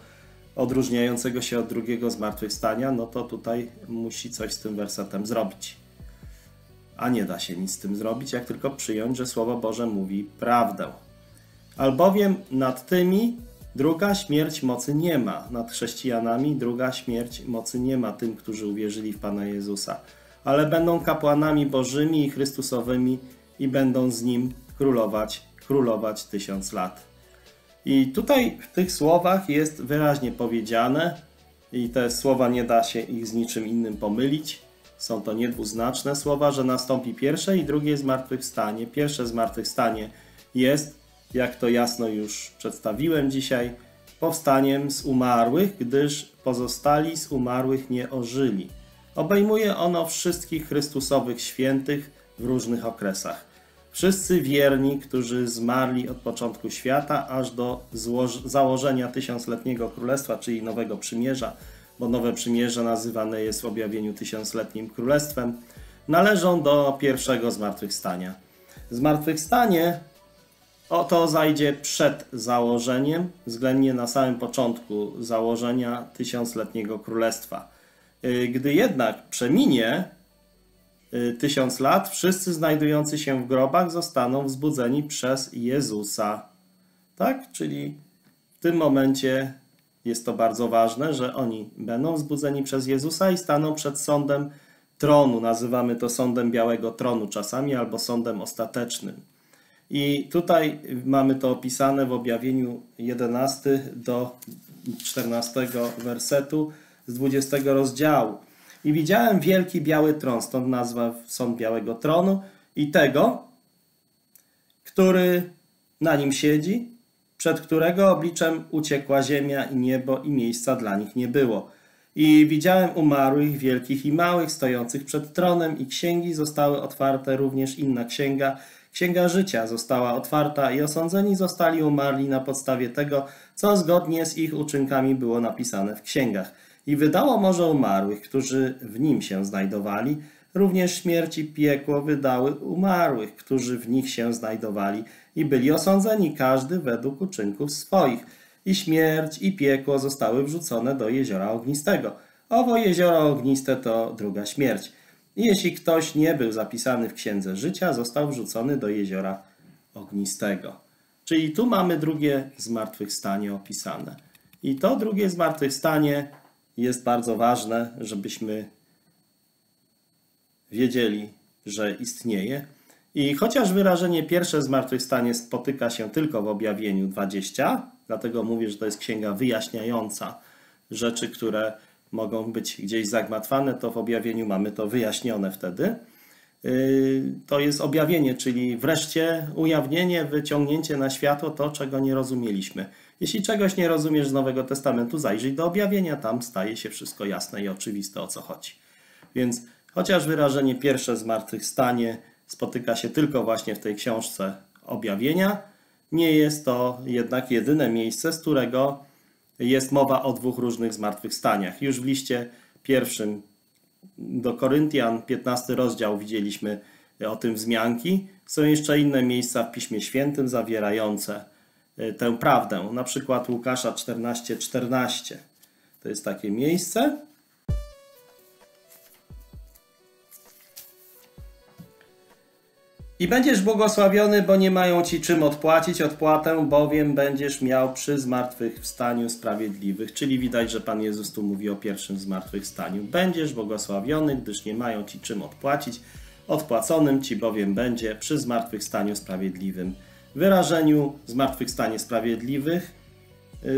odróżniającego się od drugiego zmartwychwstania, no to tutaj musi coś z tym wersetem zrobić. A nie da się nic z tym zrobić, jak tylko przyjąć, że Słowo Boże mówi prawdę. Albowiem nad tymi druga śmierć mocy nie ma, nad chrześcijanami druga śmierć mocy nie ma, tym, którzy uwierzyli w Pana Jezusa, ale będą kapłanami Bożymi i Chrystusowymi i będą z Nim królować, królować tysiąc lat. I tutaj w tych słowach jest wyraźnie powiedziane, i te słowa nie da się ich z niczym innym pomylić. Są to niedwuznaczne słowa, że nastąpi pierwsze i drugie zmartwychwstanie. Pierwsze zmartwychwstanie jest, jak to jasno już przedstawiłem dzisiaj, powstaniem z umarłych, gdyż pozostali z umarłych nie ożyli. Obejmuje ono wszystkich Chrystusowych świętych w różnych okresach. Wszyscy wierni, którzy zmarli od początku świata aż do założenia tysiącletniego królestwa, czyli Nowego Przymierza, bo Nowe Przymierze nazywane jest w objawieniu tysiącletnim królestwem, należą do pierwszego zmartwychwstania. Zmartwychwstanie to zajdzie przed założeniem, względnie na samym początku założenia tysiącletniego królestwa. Y, gdy jednak przeminie tysiąc lat, wszyscy znajdujący się w grobach zostaną wzbudzeni przez Jezusa. Tak? Czyli w tym momencie jest to bardzo ważne, że oni będą wzbudzeni przez Jezusa i staną przed sądem tronu. Nazywamy to sądem białego tronu czasami albo sądem ostatecznym. I tutaj mamy to opisane w objawieniu 11 do 14 wersetu z 20 rozdziału. I widziałem wielki biały tron, stąd nazwa Sąd Białego Tronu i tego, który na nim siedzi, przed którego obliczem uciekła ziemia i niebo i miejsca dla nich nie było. I widziałem umarłych, wielkich i małych, stojących przed tronem, i księgi zostały otwarte, również inna księga, księga życia została otwarta, i osądzeni zostali umarli na podstawie tego, co zgodnie z ich uczynkami było napisane w księgach. I wydało morze umarłych, którzy w nim się znajdowali, również śmierć i piekło wydały umarłych, którzy w nich się znajdowali, i byli osądzeni każdy według uczynków swoich i śmierć i piekło zostały wrzucone do jeziora ognistego. Owo jezioro ogniste to druga śmierć. I jeśli ktoś nie był zapisany w księdze życia, został wrzucony do jeziora ognistego. Czyli tu mamy drugie zmartwychwstanie opisane. I to drugie zmartwychwstanie jest bardzo ważne, żebyśmy wiedzieli, że istnieje. I chociaż wyrażenie pierwsze zmartwychwstanie spotyka się tylko w objawieniu 20, Dlatego mówię, że to jest księga wyjaśniająca rzeczy, które mogą być gdzieś zagmatwane, to w objawieniu mamy to wyjaśnione wtedy. Yy, to jest objawienie, czyli wreszcie ujawnienie, wyciągnięcie na światło to, czego nie rozumieliśmy. Jeśli czegoś nie rozumiesz z Nowego Testamentu, zajrzyj do objawienia, tam staje się wszystko jasne i oczywiste o co chodzi. Więc chociaż wyrażenie pierwsze zmartwychwstanie spotyka się tylko właśnie w tej książce objawienia, nie jest to jednak jedyne miejsce, z którego jest mowa o dwóch różnych zmartwychwstaniach. Już w liście pierwszym do Koryntian, 15 rozdział, widzieliśmy o tym wzmianki. Są jeszcze inne miejsca w Piśmie Świętym zawierające tę prawdę. Na przykład Łukasza 14:14. 14. To jest takie miejsce. I będziesz błogosławiony, bo nie mają ci czym odpłacić odpłatę, bowiem będziesz miał przy zmartwychwstaniu sprawiedliwych. Czyli widać, że Pan Jezus tu mówi o pierwszym zmartwychwstaniu. Będziesz błogosławiony, gdyż nie mają ci czym odpłacić. Odpłaconym ci bowiem będzie przy zmartwychwstaniu sprawiedliwym. Wyrażeniu zmartwychwstanie sprawiedliwych yy,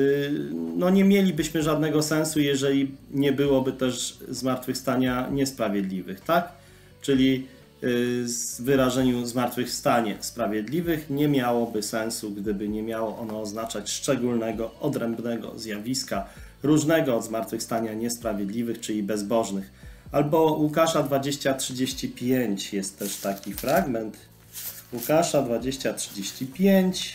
no nie mielibyśmy żadnego sensu, jeżeli nie byłoby też zmartwychwstania niesprawiedliwych, tak? Czyli Y, z wyrażeniu zmartwychwstanie sprawiedliwych nie miałoby sensu, gdyby nie miało ono oznaczać szczególnego, odrębnego zjawiska, różnego od zmartwychwstania niesprawiedliwych, czyli bezbożnych. Albo Łukasza 20:35 jest też taki fragment. Łukasza 20:35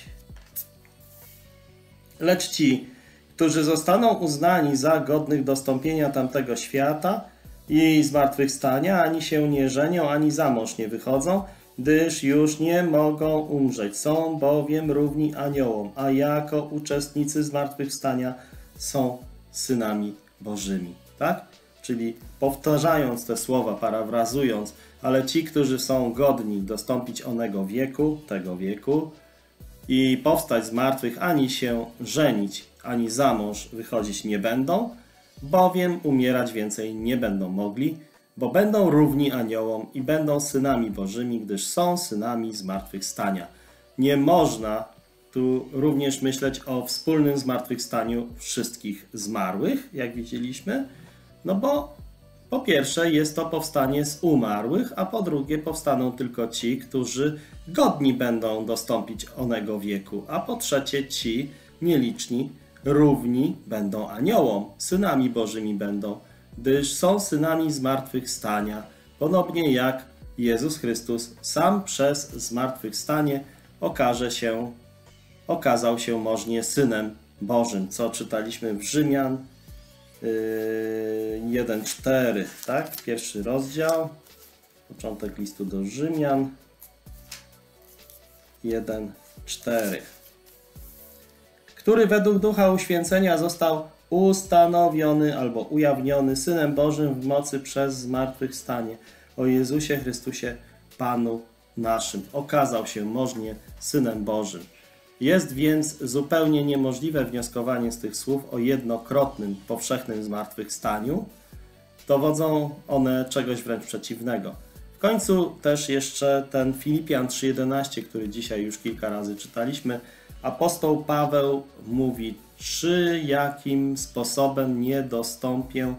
Lecz ci, którzy zostaną uznani za godnych dostąpienia tamtego świata, i zmartwychwstania, ani się nie żenią, ani za mąż nie wychodzą, gdyż już nie mogą umrzeć. Są bowiem równi aniołom, a jako uczestnicy zmartwychwstania są synami Bożymi. Tak? Czyli powtarzając te słowa, parafrazując, ale ci, którzy są godni dostąpić onego wieku, tego wieku i powstać z martwych, ani się żenić, ani za mąż wychodzić nie będą, bowiem umierać więcej nie będą mogli, bo będą równi aniołom i będą synami bożymi, gdyż są synami zmartwychwstania. Nie można tu również myśleć o wspólnym zmartwychwstaniu wszystkich zmarłych, jak widzieliśmy, no bo po pierwsze jest to powstanie z umarłych, a po drugie powstaną tylko ci, którzy godni będą dostąpić onego wieku, a po trzecie ci nieliczni, równi będą aniołom, synami bożymi będą, gdyż są synami zmartwychwstania, podobnie jak Jezus Chrystus sam przez zmartwychwstanie okaże się, okazał się możnie Synem Bożym, co czytaliśmy w Rzymian 1,4, tak? Pierwszy rozdział, początek listu do Rzymian 1,4 który według ducha uświęcenia został ustanowiony albo ujawniony Synem Bożym w mocy przez zmartwychwstanie o Jezusie Chrystusie Panu naszym. Okazał się możnie Synem Bożym. Jest więc zupełnie niemożliwe wnioskowanie z tych słów o jednokrotnym, powszechnym zmartwychwstaniu. Dowodzą one czegoś wręcz przeciwnego. W końcu też jeszcze ten Filipian 3.11, który dzisiaj już kilka razy czytaliśmy, apostoł Paweł mówi, czy jakim sposobem nie dostąpię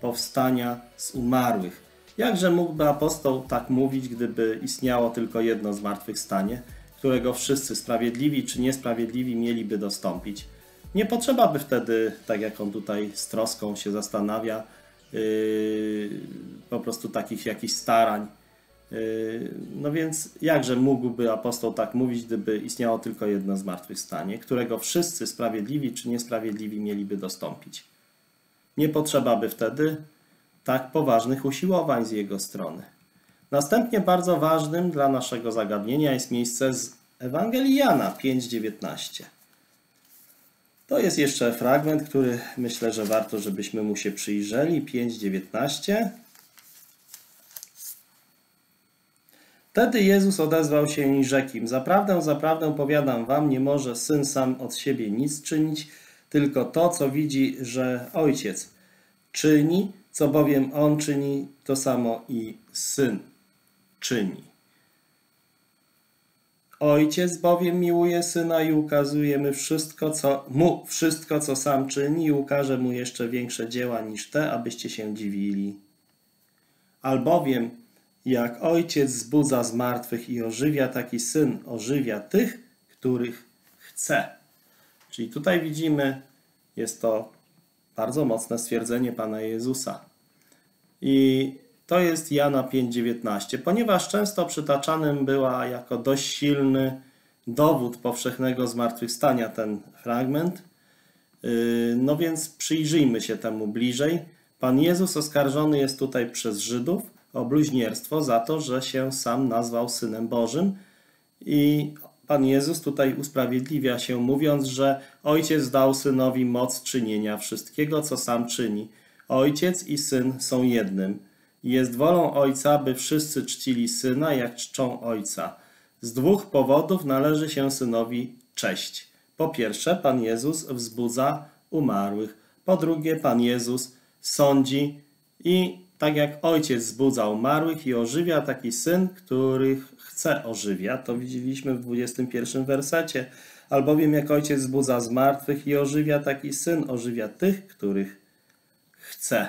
powstania z umarłych. Jakże mógłby apostoł tak mówić, gdyby istniało tylko jedno zmartwychwstanie, którego wszyscy sprawiedliwi czy niesprawiedliwi mieliby dostąpić? Nie potrzeba by wtedy, tak jak on tutaj z troską się zastanawia, yy, po prostu takich jakichś starań. Yy, no więc jakże mógłby apostoł tak mówić, gdyby istniało tylko jedno zmartwychwstanie, którego wszyscy sprawiedliwi czy niesprawiedliwi mieliby dostąpić. Nie potrzeba by wtedy tak poważnych usiłowań z jego strony. Następnie bardzo ważnym dla naszego zagadnienia jest miejsce z Ewangelii Jana 5:19. To jest jeszcze fragment, który myślę, że warto, żebyśmy mu się przyjrzeli. 5:19. Wtedy Jezus odezwał się i rzekł im: Zaprawdę, zaprawdę powiadam wam, nie może syn sam od siebie nic czynić, tylko to, co widzi, że ojciec czyni, co bowiem on czyni, to samo i syn czyni. Ojciec bowiem miłuje syna i ukazuje mu wszystko, co, mu wszystko, co sam czyni i ukaże mu jeszcze większe dzieła niż te, abyście się dziwili. Albowiem, jak ojciec zbudza z martwych i ożywia, taki syn ożywia tych, których chce. Czyli tutaj widzimy, jest to bardzo mocne stwierdzenie Pana Jezusa. I to jest Jana 5,19, ponieważ często przytaczanym była jako dość silny dowód powszechnego zmartwychwstania ten fragment. Yy, no więc przyjrzyjmy się temu bliżej. Pan Jezus oskarżony jest tutaj przez Żydów o bluźnierstwo za to, że się sam nazwał Synem Bożym i Pan Jezus tutaj usprawiedliwia się, mówiąc, że Ojciec dał Synowi moc czynienia wszystkiego, co sam czyni. Ojciec i Syn są jednym. Jest wolą Ojca, by wszyscy czcili Syna, jak czczą Ojca. Z dwóch powodów należy się Synowi cześć. Po pierwsze, Pan Jezus wzbudza umarłych. Po drugie, Pan Jezus sądzi i tak jak Ojciec wzbudza umarłych i ożywia, taki Syn, których chce ożywia. To widzieliśmy w 21 wersecie. Albowiem jak Ojciec wzbudza zmartwych i ożywia, taki Syn ożywia tych, których chce.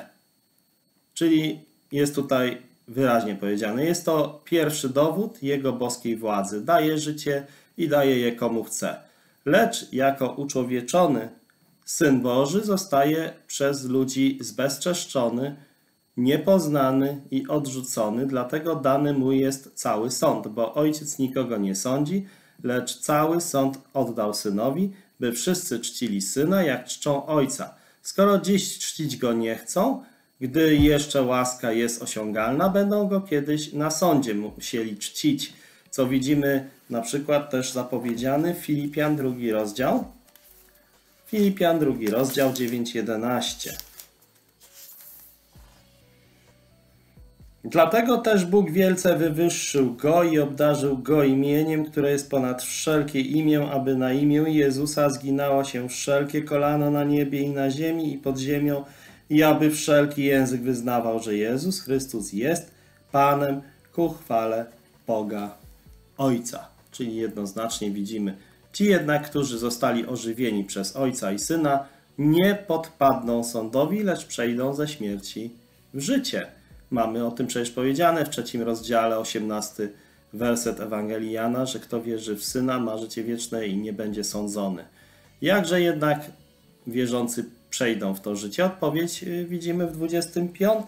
Czyli jest tutaj wyraźnie powiedziane. Jest to pierwszy dowód Jego boskiej władzy. Daje życie i daje je komu chce. Lecz jako uczłowieczony Syn Boży zostaje przez ludzi zbezczeszczony, niepoznany i odrzucony, dlatego dany mu jest cały sąd, bo ojciec nikogo nie sądzi, lecz cały sąd oddał synowi, by wszyscy czcili syna, jak czczą ojca. Skoro dziś czcić go nie chcą, gdy jeszcze łaska jest osiągalna, będą go kiedyś na sądzie musieli czcić, co widzimy na przykład też zapowiedziany Filipian drugi rozdział. Filipian drugi rozdział 9:11. Dlatego też Bóg wielce wywyższył go i obdarzył go imieniem, które jest ponad wszelkie imię, aby na imię Jezusa zginało się wszelkie kolano na niebie i na ziemi i pod ziemią i aby wszelki język wyznawał, że Jezus Chrystus jest Panem ku chwale Boga Ojca. Czyli jednoznacznie widzimy, ci jednak, którzy zostali ożywieni przez Ojca i Syna, nie podpadną sądowi, lecz przejdą ze śmierci w życie. Mamy o tym przecież powiedziane w trzecim rozdziale, 18 werset Ewangelii Jana, że kto wierzy w Syna ma życie wieczne i nie będzie sądzony. Jakże jednak wierzący przejdą w to życie? Odpowiedź y, widzimy w 25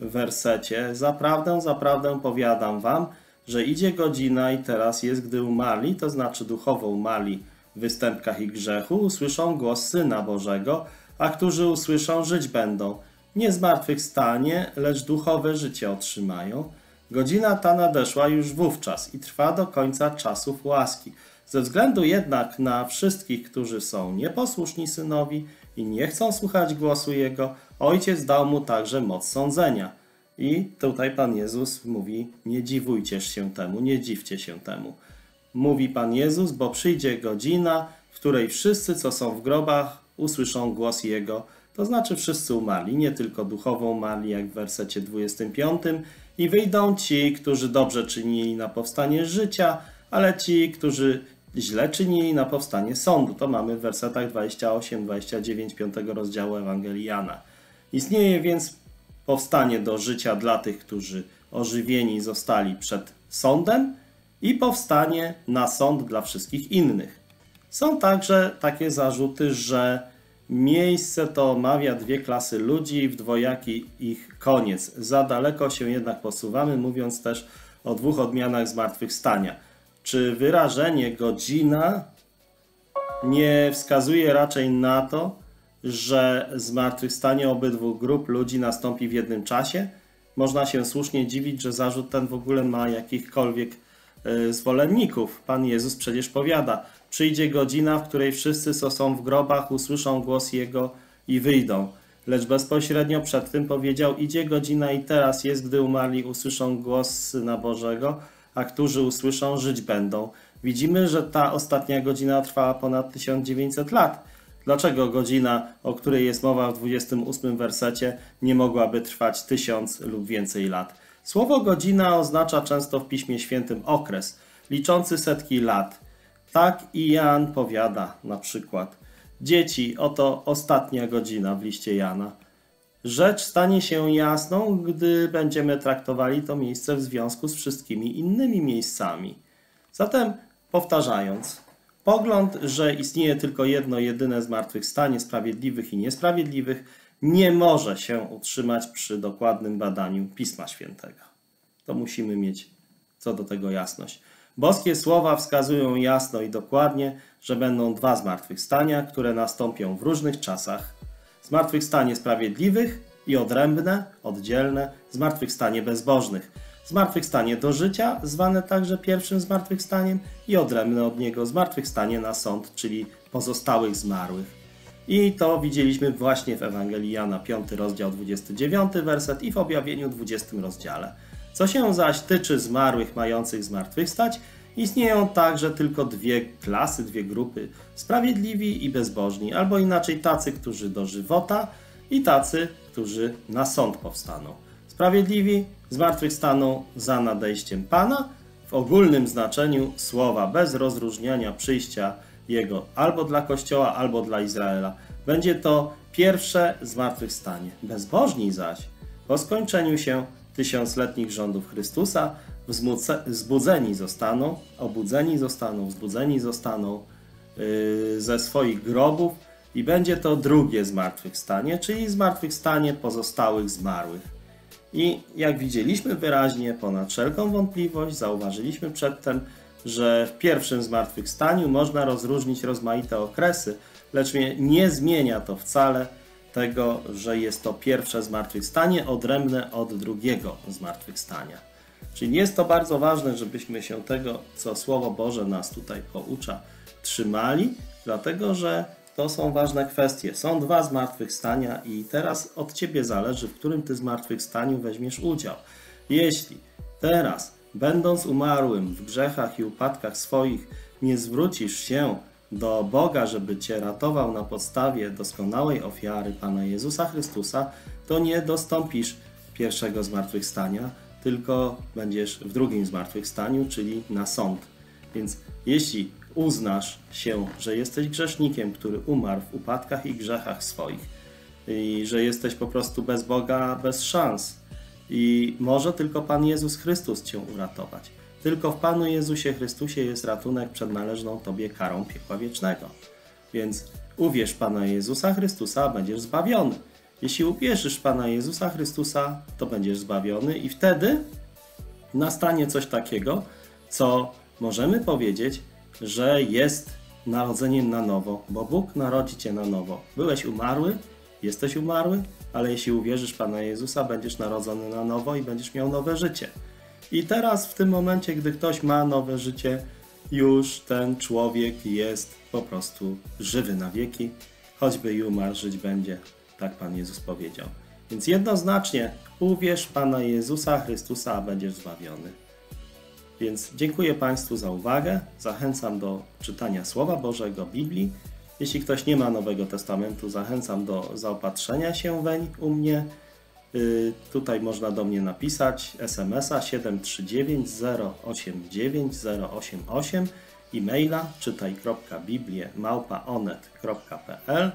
wersecie. Zaprawdę, zaprawdę powiadam wam, że idzie godzina i teraz jest, gdy umarli, to znaczy duchowo umarli w występkach i grzechu, usłyszą głos Syna Bożego, a którzy usłyszą, żyć będą. Nie zmartwychwstanie, lecz duchowe życie otrzymają. Godzina ta nadeszła już wówczas i trwa do końca czasów łaski. Ze względu jednak na wszystkich, którzy są nieposłuszni synowi i nie chcą słuchać głosu Jego, Ojciec dał mu także moc sądzenia. I tutaj Pan Jezus mówi: Nie dziwujcie się temu, nie dziwcie się temu. Mówi Pan Jezus, bo przyjdzie godzina, w której wszyscy, co są w grobach, usłyszą głos Jego, to znaczy wszyscy umarli, nie tylko duchowo umarli, jak w wersecie 25, i wyjdą ci, którzy dobrze czynili na powstanie życia, ale ci, którzy źle czynili na powstanie sądu. To mamy w wersetach 28-29 5 rozdziału Ewangelii Jana. Istnieje więc powstanie do życia dla tych, którzy ożywieni zostali przed sądem i powstanie na sąd dla wszystkich innych. Są także takie zarzuty, że miejsce to omawia dwie klasy ludzi w dwojaki ich koniec. Za daleko się jednak posuwamy, mówiąc też o dwóch odmianach zmartwychwstania. Czy wyrażenie godzina nie wskazuje raczej na to, że zmartwychwstanie obydwu grup ludzi nastąpi w jednym czasie? Można się słusznie dziwić, że zarzut ten w ogóle ma jakichkolwiek y, zwolenników. Pan Jezus przecież powiada: Przyjdzie godzina, w której wszyscy, co są w grobach, usłyszą głos Jego i wyjdą. Lecz bezpośrednio przed tym powiedział: Idzie godzina i teraz jest, gdy umarli usłyszą głos Syna Bożego, a którzy usłyszą, żyć będą. Widzimy, że ta ostatnia godzina trwała ponad 1900 lat. Dlaczego godzina, o której jest mowa w 28 wersecie, nie mogłaby trwać tysiąc lub więcej lat? Słowo godzina oznacza często w Piśmie Świętym okres, liczący setki lat. Tak i Jan powiada na przykład. Dzieci, oto ostatnia godzina w liście Jana. Rzecz stanie się jasną, gdy będziemy traktowali to miejsce w związku z wszystkimi innymi miejscami. Zatem, powtarzając, pogląd, że istnieje tylko jedno jedyne zmartwychwstanie sprawiedliwych i niesprawiedliwych, nie może się utrzymać przy dokładnym badaniu Pisma Świętego. To musimy mieć co do tego jasność. Boskie słowa wskazują jasno i dokładnie, że będą dwa zmartwychwstania, które nastąpią w różnych czasach. Zmartwychwstanie sprawiedliwych i odrębne, oddzielne, zmartwychwstanie bezbożnych. Zmartwychwstanie do życia, zwane także pierwszym zmartwychwstaniem i odrębne od niego zmartwychwstanie na sąd, czyli pozostałych zmarłych. I to widzieliśmy właśnie w Ewangelii Jana 5 rozdział 29 werset i w objawieniu 20 rozdziale. Co się zaś tyczy zmarłych mających zmartwychwstać, istnieją także tylko dwie klasy, dwie grupy: sprawiedliwi i bezbożni, albo inaczej tacy, którzy do żywota i tacy, którzy na sąd powstaną. Sprawiedliwi zmartwychwstaną za nadejściem Pana w ogólnym znaczeniu słowa, bez rozróżniania przyjścia Jego albo dla Kościoła, albo dla Izraela. Będzie to pierwsze zmartwychwstanie. Bezbożni zaś po skończeniu się tysiącletnich rządów Chrystusa, wzbudzeni zostaną, obudzeni zostaną, wzbudzeni zostaną yy, ze swoich grobów i będzie to drugie zmartwychwstanie, czyli zmartwychwstanie pozostałych zmarłych. I jak widzieliśmy wyraźnie, ponad wszelką wątpliwość, zauważyliśmy przedtem, że w pierwszym zmartwychwstaniu można rozróżnić rozmaite okresy, lecz nie zmienia to wcale tego, że jest to pierwsze zmartwychwstanie odrębne od drugiego zmartwychwstania. Czyli jest to bardzo ważne, żebyśmy się tego, co Słowo Boże nas tutaj poucza, trzymali, dlatego że to są ważne kwestie. Są dwa zmartwychwstania i teraz od Ciebie zależy, w którym Ty zmartwychwstaniu weźmiesz udział. Jeśli teraz, będąc umarłym w grzechach i upadkach swoich, nie zwrócisz się do Boga, żeby Cię ratował na podstawie doskonałej ofiary Pana Jezusa Chrystusa, to nie dostąpisz pierwszego zmartwychwstania, tylko będziesz w drugim zmartwychwstaniu, czyli na sąd. Więc jeśli uznasz się, że jesteś grzesznikiem, który umarł w upadkach i grzechach swoich, i że jesteś po prostu bez Boga, bez szans, i może tylko Pan Jezus Chrystus Cię uratować. Tylko w Panu Jezusie Chrystusie jest ratunek przed należną Tobie karą piekła wiecznego. Więc uwierz Pana Jezusa Chrystusa, a będziesz zbawiony. Jeśli uwierzysz Pana Jezusa Chrystusa, to będziesz zbawiony i wtedy nastanie coś takiego, co możemy powiedzieć, że jest narodzeniem na nowo, bo Bóg narodzi Cię na nowo. Byłeś umarły, jesteś umarły, ale jeśli uwierzysz Pana Jezusa, będziesz narodzony na nowo i będziesz miał nowe życie. I teraz w tym momencie, gdy ktoś ma nowe życie, już ten człowiek jest po prostu żywy na wieki, choćby i umarł, żyć będzie. Tak Pan Jezus powiedział. Więc jednoznacznie uwierz Pana Jezusa Chrystusa, a będziesz zbawiony. Więc dziękuję Państwu za uwagę. Zachęcam do czytania Słowa Bożego, Biblii. Jeśli ktoś nie ma Nowego Testamentu, zachęcam do zaopatrzenia się weń u mnie. Y, tutaj można do mnie napisać smsa 739 089 088 e-maila czytaj.biblię małpaonet.pl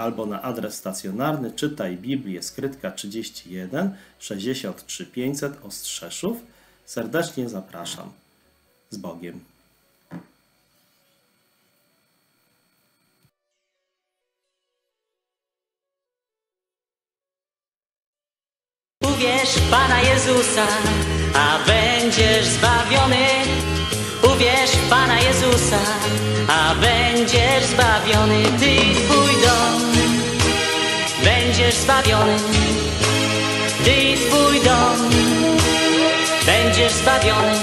albo na adres stacjonarny czytaj Biblię skrytka 31 63 500 Ostrzeszów. Serdecznie zapraszam. Z Bogiem. Uwierz Pana Jezusa, a będziesz zbawiony. Uwierz w Pana Jezusa, a będziesz zbawiony. Ty i twój dom, będziesz zbawiony. Ty i twój dom, będziesz zbawiony.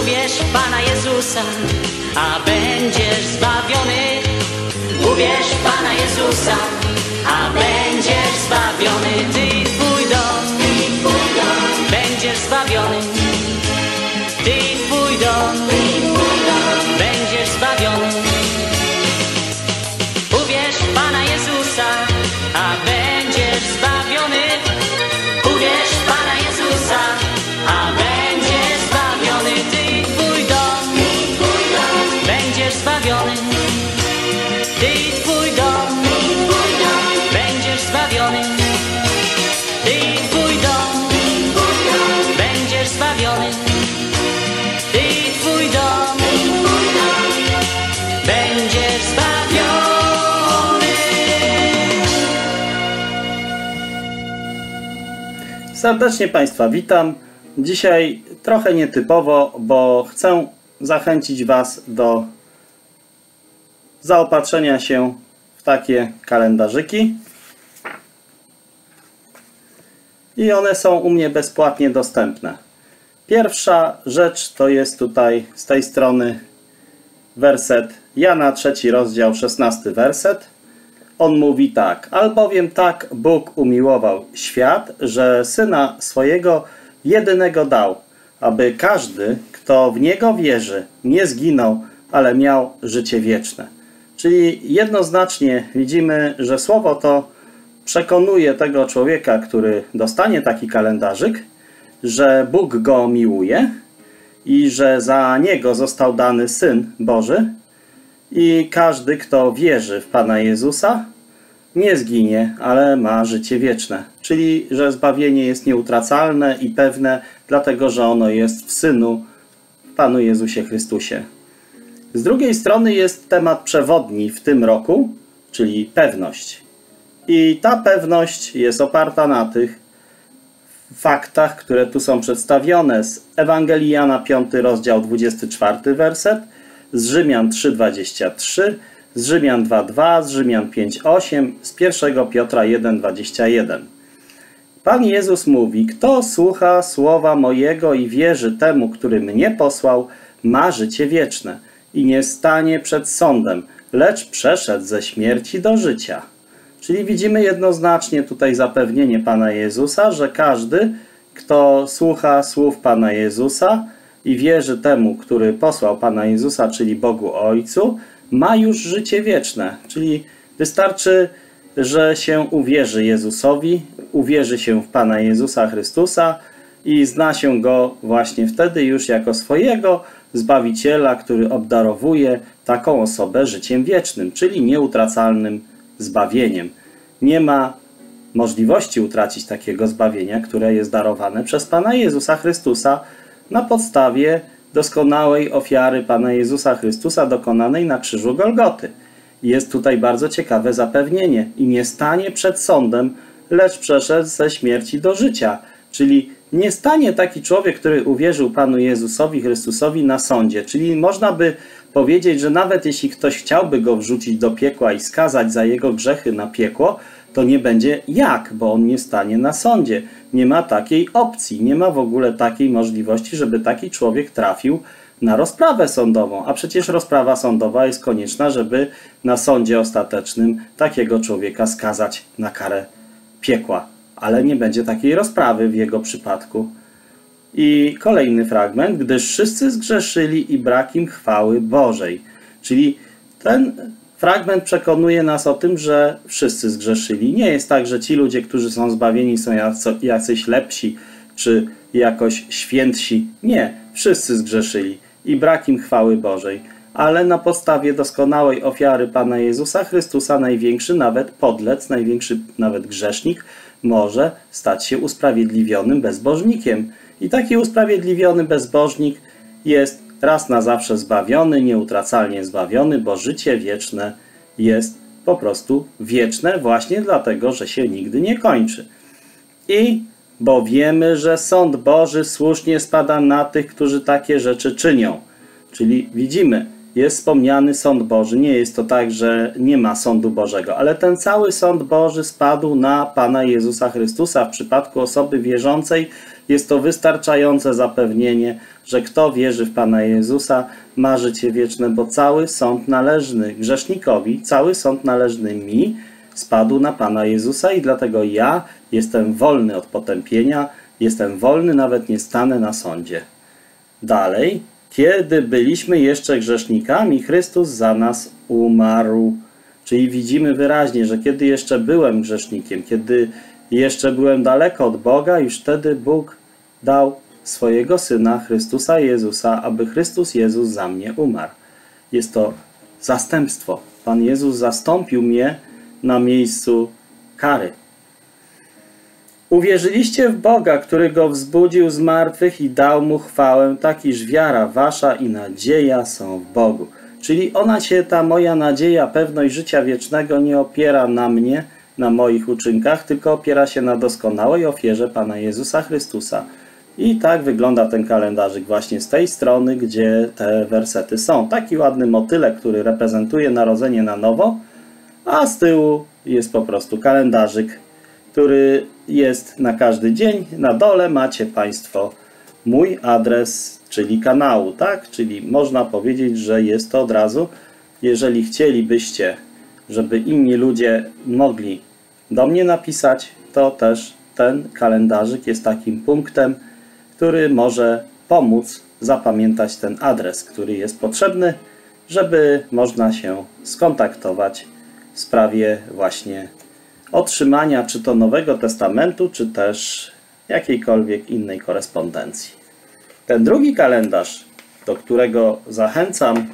Uwierz w Pana Jezusa, a będziesz zbawiony. Uwierz w Pana Jezusa, a będziesz zbawiony. Ty Serdecznie Państwa witam. Dzisiaj trochę nietypowo, bo chcę zachęcić Was do zaopatrzenia się w takie kalendarzyki. I one są u mnie bezpłatnie dostępne. Pierwsza rzecz to jest tutaj z tej strony werset Jana, trzeci rozdział, szesnasty werset. On mówi tak: Albowiem tak Bóg umiłował świat, że syna swojego jedynego dał, aby każdy, kto w niego wierzy, nie zginął, ale miał życie wieczne. Czyli jednoznacznie widzimy, że słowo to przekonuje tego człowieka, który dostanie taki kalendarzyk, że Bóg go miłuje i że za niego został dany syn Boży, i każdy, kto wierzy w Pana Jezusa, nie zginie, ale ma życie wieczne. Czyli, że zbawienie jest nieutracalne i pewne, dlatego że ono jest w Synu, w Panu Jezusie Chrystusie. Z drugiej strony jest temat przewodni w tym roku, czyli pewność. I ta pewność jest oparta na tych faktach, które tu są przedstawione z Ewangelii Jana 5 rozdział 24 werset, z Rzymian 3:23, z Rzymian 2:2, z Rzymian 5:8, z 1 Piotra 1:21. Pan Jezus mówi: Kto słucha słowa mojego i wierzy temu, który mnie posłał, ma życie wieczne i nie stanie przed sądem, lecz przeszedł ze śmierci do życia. Czyli widzimy jednoznacznie tutaj zapewnienie Pana Jezusa, że każdy, kto słucha słów Pana Jezusa i wierzy temu, który posłał Pana Jezusa, czyli Bogu Ojcu, ma już życie wieczne. Czyli wystarczy, że się uwierzy Jezusowi, uwierzy się w Pana Jezusa Chrystusa i zna się Go właśnie wtedy już jako swojego Zbawiciela, który obdarowuje taką osobę życiem wiecznym, czyli nieutracalnym zbawieniem. Nie ma możliwości utracić takiego zbawienia, które jest darowane przez Pana Jezusa Chrystusa na podstawie doskonałej ofiary Pana Jezusa Chrystusa dokonanej na krzyżu Golgoty. Jest tutaj bardzo ciekawe zapewnienie i nie stanie przed sądem, lecz przeszedł ze śmierci do życia. Czyli nie stanie taki człowiek, który uwierzył Panu Jezusowi Chrystusowi na sądzie. Czyli można by powiedzieć, że nawet jeśli ktoś chciałby go wrzucić do piekła i skazać za jego grzechy na piekło, to nie będzie jak, bo on nie stanie na sądzie. Nie ma takiej opcji, nie ma w ogóle takiej możliwości, żeby taki człowiek trafił na rozprawę sądową. A przecież rozprawa sądowa jest konieczna, żeby na sądzie ostatecznym takiego człowieka skazać na karę piekła. Ale nie będzie takiej rozprawy w jego przypadku. I kolejny fragment, gdyż wszyscy zgrzeszyli i brak im chwały Bożej. Czyli ten fragment przekonuje nas o tym, że wszyscy zgrzeszyli. Nie jest tak, że ci ludzie, którzy są zbawieni, są jacyś lepsi czy jakoś świętsi. Nie, wszyscy zgrzeszyli i brak im chwały Bożej. Ale na podstawie doskonałej ofiary Pana Jezusa Chrystusa największy nawet podlec, największy nawet grzesznik może stać się usprawiedliwionym bezbożnikiem. I taki usprawiedliwiony bezbożnik jest raz na zawsze zbawiony, nieutracalnie zbawiony, bo życie wieczne jest po prostu wieczne właśnie dlatego, że się nigdy nie kończy. I bo wiemy, że sąd Boży słusznie spada na tych, którzy takie rzeczy czynią. Czyli widzimy, jest wspomniany sąd Boży. Nie jest to tak, że nie ma sądu Bożego, ale ten cały sąd Boży spadł na Pana Jezusa Chrystusa. W przypadku osoby wierzącej jest to wystarczające zapewnienie, że kto wierzy w Pana Jezusa ma życie wieczne, bo cały sąd należny grzesznikowi, cały sąd należny mi spadł na Pana Jezusa i dlatego ja jestem wolny od potępienia, jestem wolny, nawet nie stanę na sądzie. Dalej, kiedy byliśmy jeszcze grzesznikami, Chrystus za nas umarł. Czyli widzimy wyraźnie, że kiedy jeszcze byłem grzesznikiem, kiedy jeszcze byłem daleko od Boga, już wtedy Bóg dał swojego Syna, Chrystusa Jezusa, aby Chrystus Jezus za mnie umarł. Jest to zastępstwo. Pan Jezus zastąpił mnie na miejscu kary. Uwierzyliście w Boga, który go wzbudził z martwych i dał mu chwałę, tak iż wiara wasza i nadzieja są w Bogu. Czyli ona się, ta moja nadzieja, pewność życia wiecznego nie opiera na mnie, na moich uczynkach, tylko opiera się na doskonałej ofierze Pana Jezusa Chrystusa. I tak wygląda ten kalendarzyk właśnie z tej strony, gdzie te wersety są. Taki ładny motylek, który reprezentuje narodzenie na nowo, a z tyłu jest po prostu kalendarzyk, który jest na każdy dzień. Na dole macie Państwo mój adres, czyli kanału, tak? Czyli można powiedzieć, że jest to od razu. Jeżeli chcielibyście, żeby inni ludzie mogli do mnie napisać, to też ten kalendarzyk jest takim punktem, który może pomóc zapamiętać ten adres, który jest potrzebny, żeby można się skontaktować w sprawie właśnie otrzymania czy to Nowego Testamentu, czy też jakiejkolwiek innej korespondencji. Ten drugi kalendarz, do którego zachęcam,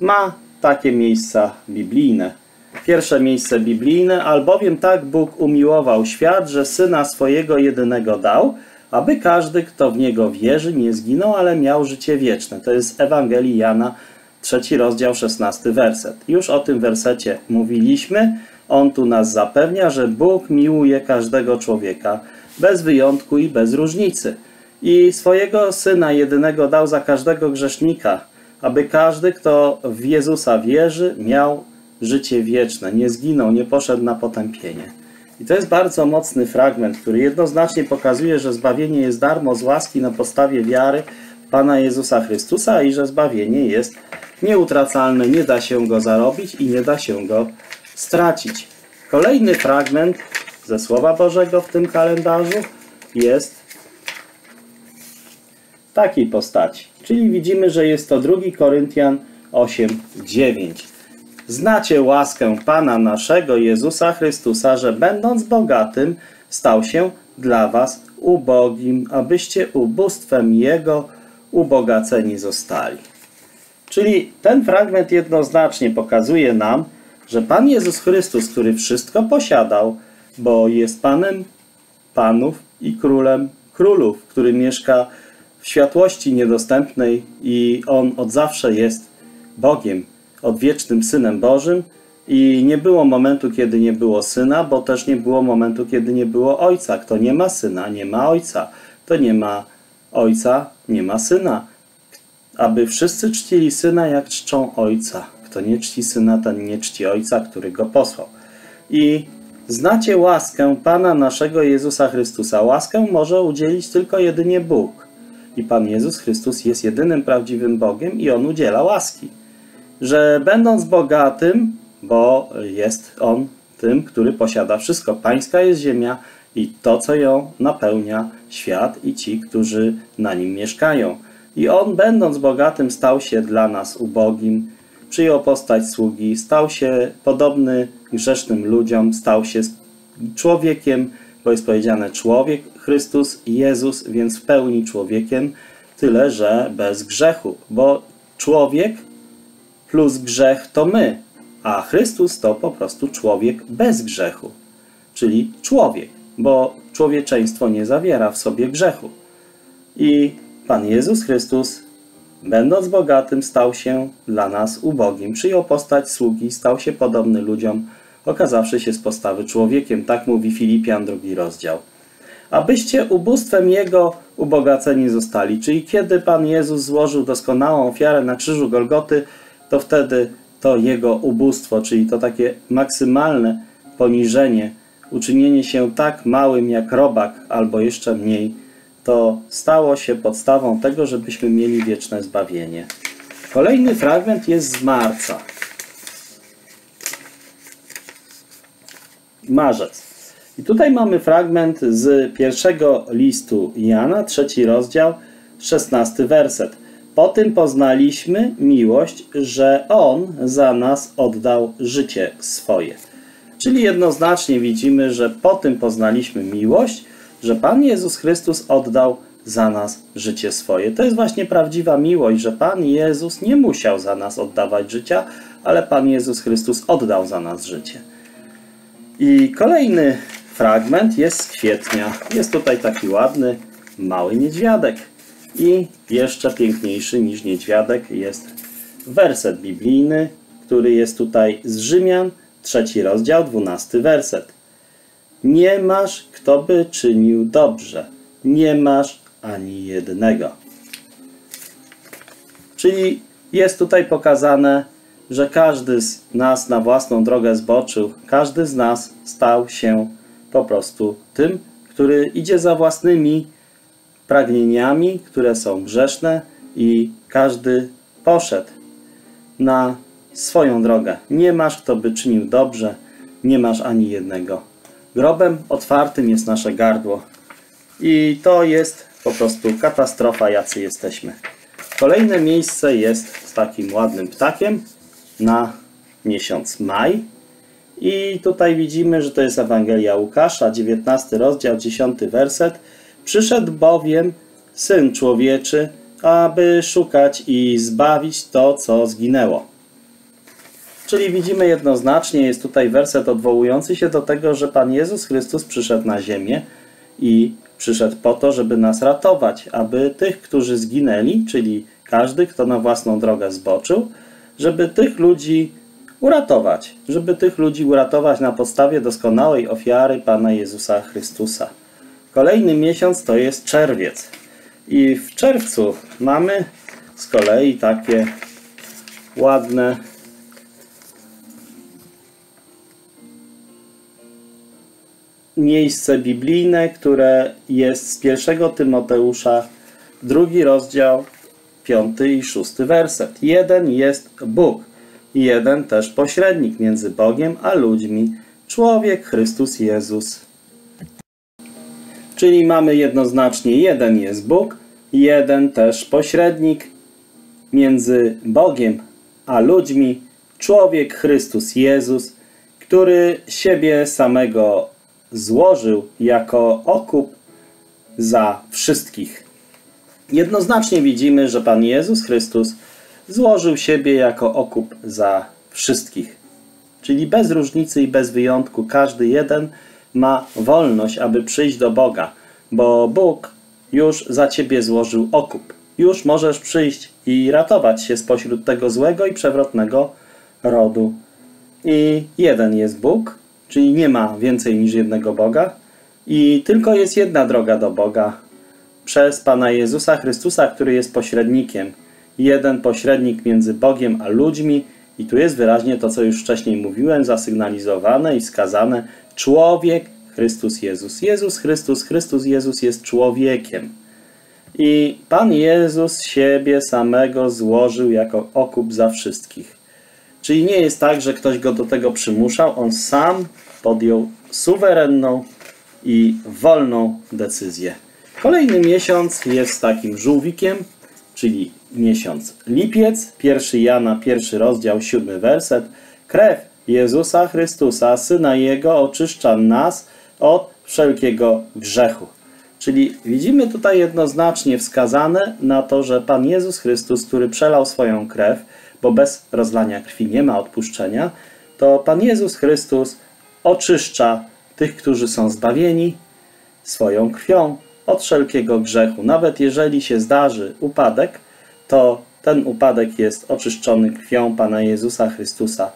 ma takie miejsca biblijne. Pierwsze miejsce biblijne, albowiem tak Bóg umiłował świat, że Syna swojego jedynego dał, aby każdy, kto w Niego wierzy, nie zginął, ale miał życie wieczne. To jest Ewangelii Jana, trzeci rozdział, szesnasty werset. Już o tym wersecie mówiliśmy. On tu nas zapewnia, że Bóg miłuje każdego człowieka, bez wyjątku i bez różnicy. I swojego Syna jedynego dał za każdego grzesznika, aby każdy, kto w Jezusa wierzy, miał życie wieczne, nie zginął, nie poszedł na potępienie. I to jest bardzo mocny fragment, który jednoznacznie pokazuje, że zbawienie jest darmo z łaski na podstawie wiary Pana Jezusa Chrystusa i że zbawienie jest nieutracalne, nie da się go zarobić i nie da się go stracić. Kolejny fragment ze Słowa Bożego w tym kalendarzu jest takiej postaci. Czyli widzimy, że jest to 2 Koryntian 8:9. Znacie łaskę Pana naszego Jezusa Chrystusa, że będąc bogatym, stał się dla was ubogim, abyście ubóstwem Jego ubogaceni zostali. Czyli ten fragment jednoznacznie pokazuje nam, że Pan Jezus Chrystus, który wszystko posiadał, bo jest Panem Panów i Królem Królów, który mieszka w światłości niedostępnej i On od zawsze jest Bogiem, odwiecznym Synem Bożym i nie było momentu, kiedy nie było Syna, bo też nie było momentu, kiedy nie było Ojca. Kto nie ma Syna, nie ma Ojca. To nie ma Ojca, nie ma Syna. Aby wszyscy czcili Syna, jak czczą Ojca. Kto nie czci Syna, ten nie czci Ojca, który Go posłał. I znacie łaskę Pana naszego Jezusa Chrystusa. Łaskę może udzielić tylko jedynie Bóg. I Pan Jezus Chrystus jest jedynym prawdziwym Bogiem i On udziela łaski. Że będąc bogatym, bo jest On tym, który posiada wszystko. Pańska jest ziemia i to, co ją napełnia, świat i ci, którzy na nim mieszkają. I On, będąc bogatym, stał się dla nas ubogim, przyjął postać sługi, stał się podobny grzesznym ludziom, stał się człowiekiem, bo jest powiedziane człowiek, Chrystus, Jezus, więc w pełni człowiekiem, tyle że bez grzechu, bo człowiek plus grzech to my, a Chrystus to po prostu człowiek bez grzechu, czyli człowiek, bo człowieczeństwo nie zawiera w sobie grzechu. I Pan Jezus Chrystus, będąc bogatym, stał się dla nas ubogim. Przyjął postać sługi, stał się podobny ludziom, okazawszy się z postawy człowiekiem. Tak mówi Filipian, drugi rozdział. Abyście ubóstwem Jego ubogaceni zostali. Czyli kiedy Pan Jezus złożył doskonałą ofiarę na krzyżu Golgoty, to wtedy to Jego ubóstwo, czyli to takie maksymalne poniżenie, uczynienie się tak małym jak robak albo jeszcze mniej, to stało się podstawą tego, żebyśmy mieli wieczne zbawienie. Kolejny fragment jest z marca. Marzec. I tutaj mamy fragment z pierwszego listu Jana, trzeci rozdział, szesnasty werset. Po tym poznaliśmy miłość, że On za nas oddał życie swoje. Czyli jednoznacznie widzimy, że po tym poznaliśmy miłość, że Pan Jezus Chrystus oddał za nas życie swoje. To jest właśnie prawdziwa miłość, że Pan Jezus nie musiał za nas oddawać życia, ale Pan Jezus Chrystus oddał za nas życie. I kolejny fragment jest z kwietnia. Jest tutaj taki ładny, mały niedźwiadek. I jeszcze piękniejszy niż niedźwiadek jest werset biblijny, który jest tutaj z Rzymian, trzeci rozdział, dwunasty werset. Nie masz, kto by czynił dobrze. Nie masz ani jednego. Czyli jest tutaj pokazane, że każdy z nas na własną drogę zboczył, każdy z nas stał się po prostu tym, który idzie za własnymi pragnieniami, które są grzeszne i każdy poszedł na swoją drogę. Nie masz, kto by czynił dobrze, nie masz ani jednego. Grobem otwartym jest nasze gardło. I to jest po prostu katastrofa, jacy jesteśmy. Kolejne miejsce jest z takim ładnym ptakiem na miesiąc maj. I tutaj widzimy, że to jest Ewangelia Łukasza, 19 rozdział, 10 werset. Przyszedł bowiem Syn Człowieczy, aby szukać i zbawić to, co zginęło. Czyli widzimy jednoznacznie, jest tutaj werset odwołujący się do tego, że Pan Jezus Chrystus przyszedł na ziemię i przyszedł po to, żeby nas ratować, aby tych, którzy zginęli, czyli każdy, kto na własną drogę zboczył, żeby tych ludzi uratować, żeby tych ludzi uratować na podstawie doskonałej ofiary Pana Jezusa Chrystusa. Kolejny miesiąc to jest czerwiec. I w czerwcu mamy z kolei takie ładne miejsce biblijne, które jest z pierwszego Tymoteusza, drugi rozdział, piąty i szósty werset. Jeden jest Bóg, jeden też pośrednik między Bogiem a ludźmi, człowiek Chrystus Jezus. Czyli mamy jednoznacznie jeden jest Bóg, jeden też pośrednik między Bogiem a ludźmi, człowiek Chrystus Jezus, który siebie samego złożył jako okup za wszystkich. Jednoznacznie widzimy, że Pan Jezus Chrystus złożył siebie jako okup za wszystkich. Czyli bez różnicy i bez wyjątku każdy jeden ma wolność, aby przyjść do Boga, bo Bóg już za ciebie złożył okup. Już możesz przyjść i ratować się spośród tego złego i przewrotnego rodu. I jeden jest Bóg, czyli nie ma więcej niż jednego Boga i tylko jest jedna droga do Boga przez Pana Jezusa Chrystusa, który jest pośrednikiem. Jeden pośrednik między Bogiem a ludźmi i tu jest wyraźnie to, co już wcześniej mówiłem, zasygnalizowane i skazane. Człowiek, Chrystus Jezus. Jezus Chrystus, Chrystus Jezus jest człowiekiem. I Pan Jezus siebie samego złożył jako okup za wszystkich. Czyli nie jest tak, że ktoś go do tego przymuszał, on sam podjął suwerenną i wolną decyzję. Kolejny miesiąc jest takim żółwikiem, czyli miesiąc lipiec, 1 Jana, pierwszy rozdział, siódmy werset. Krew Jezusa Chrystusa, Syna Jego, oczyszcza nas od wszelkiego grzechu. Czyli widzimy tutaj jednoznacznie wskazane na to, że Pan Jezus Chrystus, który przelał swoją krew, bo bez rozlania krwi nie ma odpuszczenia, to Pan Jezus Chrystus oczyszcza tych, którzy są zbawieni swoją krwią od wszelkiego grzechu. Nawet jeżeli się zdarzy upadek, to ten upadek jest oczyszczony krwią Pana Jezusa Chrystusa.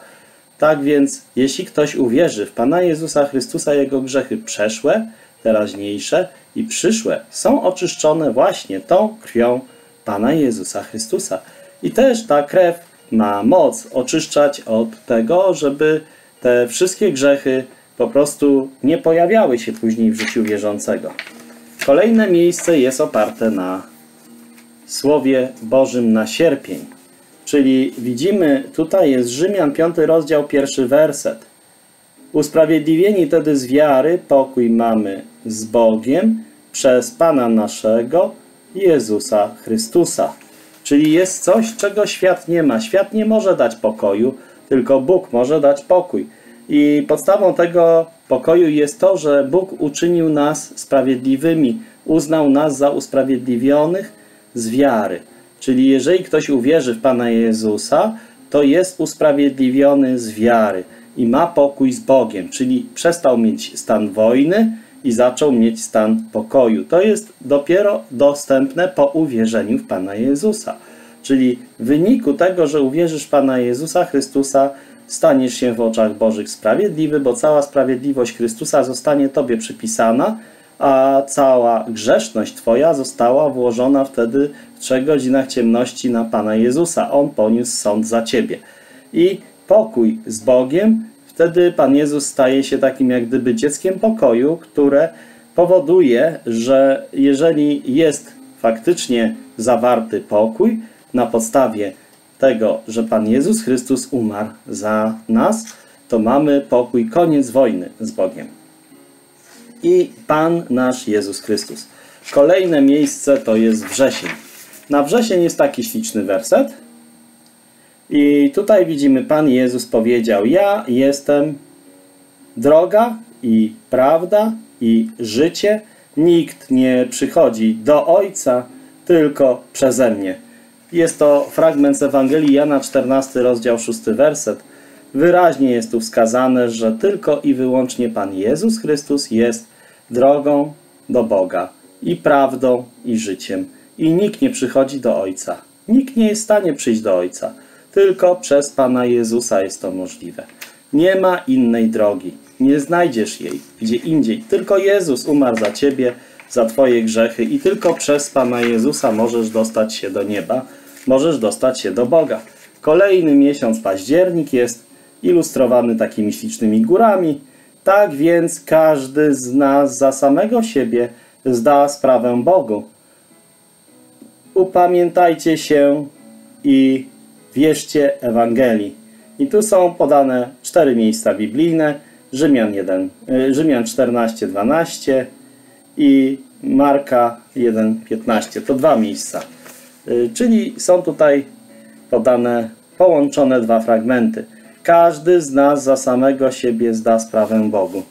Tak więc, jeśli ktoś uwierzy w Pana Jezusa Chrystusa, jego grzechy przeszłe, teraźniejsze i przyszłe są oczyszczone właśnie tą krwią Pana Jezusa Chrystusa. I też ta krew ma moc oczyszczać od tego, żeby te wszystkie grzechy po prostu nie pojawiały się później w życiu wierzącego. Kolejne miejsce jest oparte na Słowie Bożym na sierpień. Czyli widzimy, tutaj jest Rzymian 5 rozdział, pierwszy werset. Usprawiedliwieni tedy z wiary pokój mamy z Bogiem przez Pana naszego Jezusa Chrystusa. Czyli jest coś, czego świat nie ma. Świat nie może dać pokoju, tylko Bóg może dać pokój. I podstawą tego pokoju jest to, że Bóg uczynił nas sprawiedliwymi, uznał nas za usprawiedliwionych z wiary. Czyli jeżeli ktoś uwierzy w Pana Jezusa, to jest usprawiedliwiony z wiary i ma pokój z Bogiem, czyli przestał mieć stan wojny i zaczął mieć stan pokoju. To jest dopiero dostępne po uwierzeniu w Pana Jezusa. Czyli w wyniku tego, że uwierzysz w Pana Jezusa Chrystusa, staniesz się w oczach Bożych sprawiedliwy, bo cała sprawiedliwość Chrystusa zostanie Tobie przypisana, a cała grzeszność Twoja została włożona wtedy w trzech godzinach ciemności na Pana Jezusa. On poniósł sąd za Ciebie. I pokój z Bogiem, wtedy Pan Jezus staje się takim jak gdyby dzieckiem pokoju, które powoduje, że jeżeli jest faktycznie zawarty pokój na podstawie tego, że Pan Jezus Chrystus umarł za nas, to mamy pokój, koniec wojny z Bogiem. I Pan nasz Jezus Chrystus. Kolejne miejsce to jest wrzesień. Na wrzesień jest taki śliczny werset. I tutaj widzimy, Pan Jezus powiedział: Ja jestem droga i prawda i życie. Nikt nie przychodzi do Ojca tylko przeze mnie. Jest to fragment z Ewangelii Jana 14, rozdział 6, werset. Wyraźnie jest tu wskazane, że tylko i wyłącznie Pan Jezus Chrystus jest drogą do Boga i prawdą i życiem. I nikt nie przychodzi do Ojca. Nikt nie jest w stanie przyjść do Ojca. Tylko przez Pana Jezusa jest to możliwe. Nie ma innej drogi. Nie znajdziesz jej gdzie indziej. Tylko Jezus umarł za Ciebie, za Twoje grzechy i tylko przez Pana Jezusa możesz dostać się do nieba, możesz dostać się do Boga. Kolejny miesiąc, październik, jest ilustrowany takimi ślicznymi górami. Tak więc każdy z nas za samego siebie zda sprawę Bogu. Upamiętajcie się i wierzcie Ewangelii. I tu są podane cztery miejsca biblijne. Rzymian, 1, y, Rzymian 14, 12 i Marka 1, 15. To dwa miejsca. Y, czyli są tutaj podane połączone dwa fragmenty. Każdy z nas za samego siebie zda sprawę Bogu.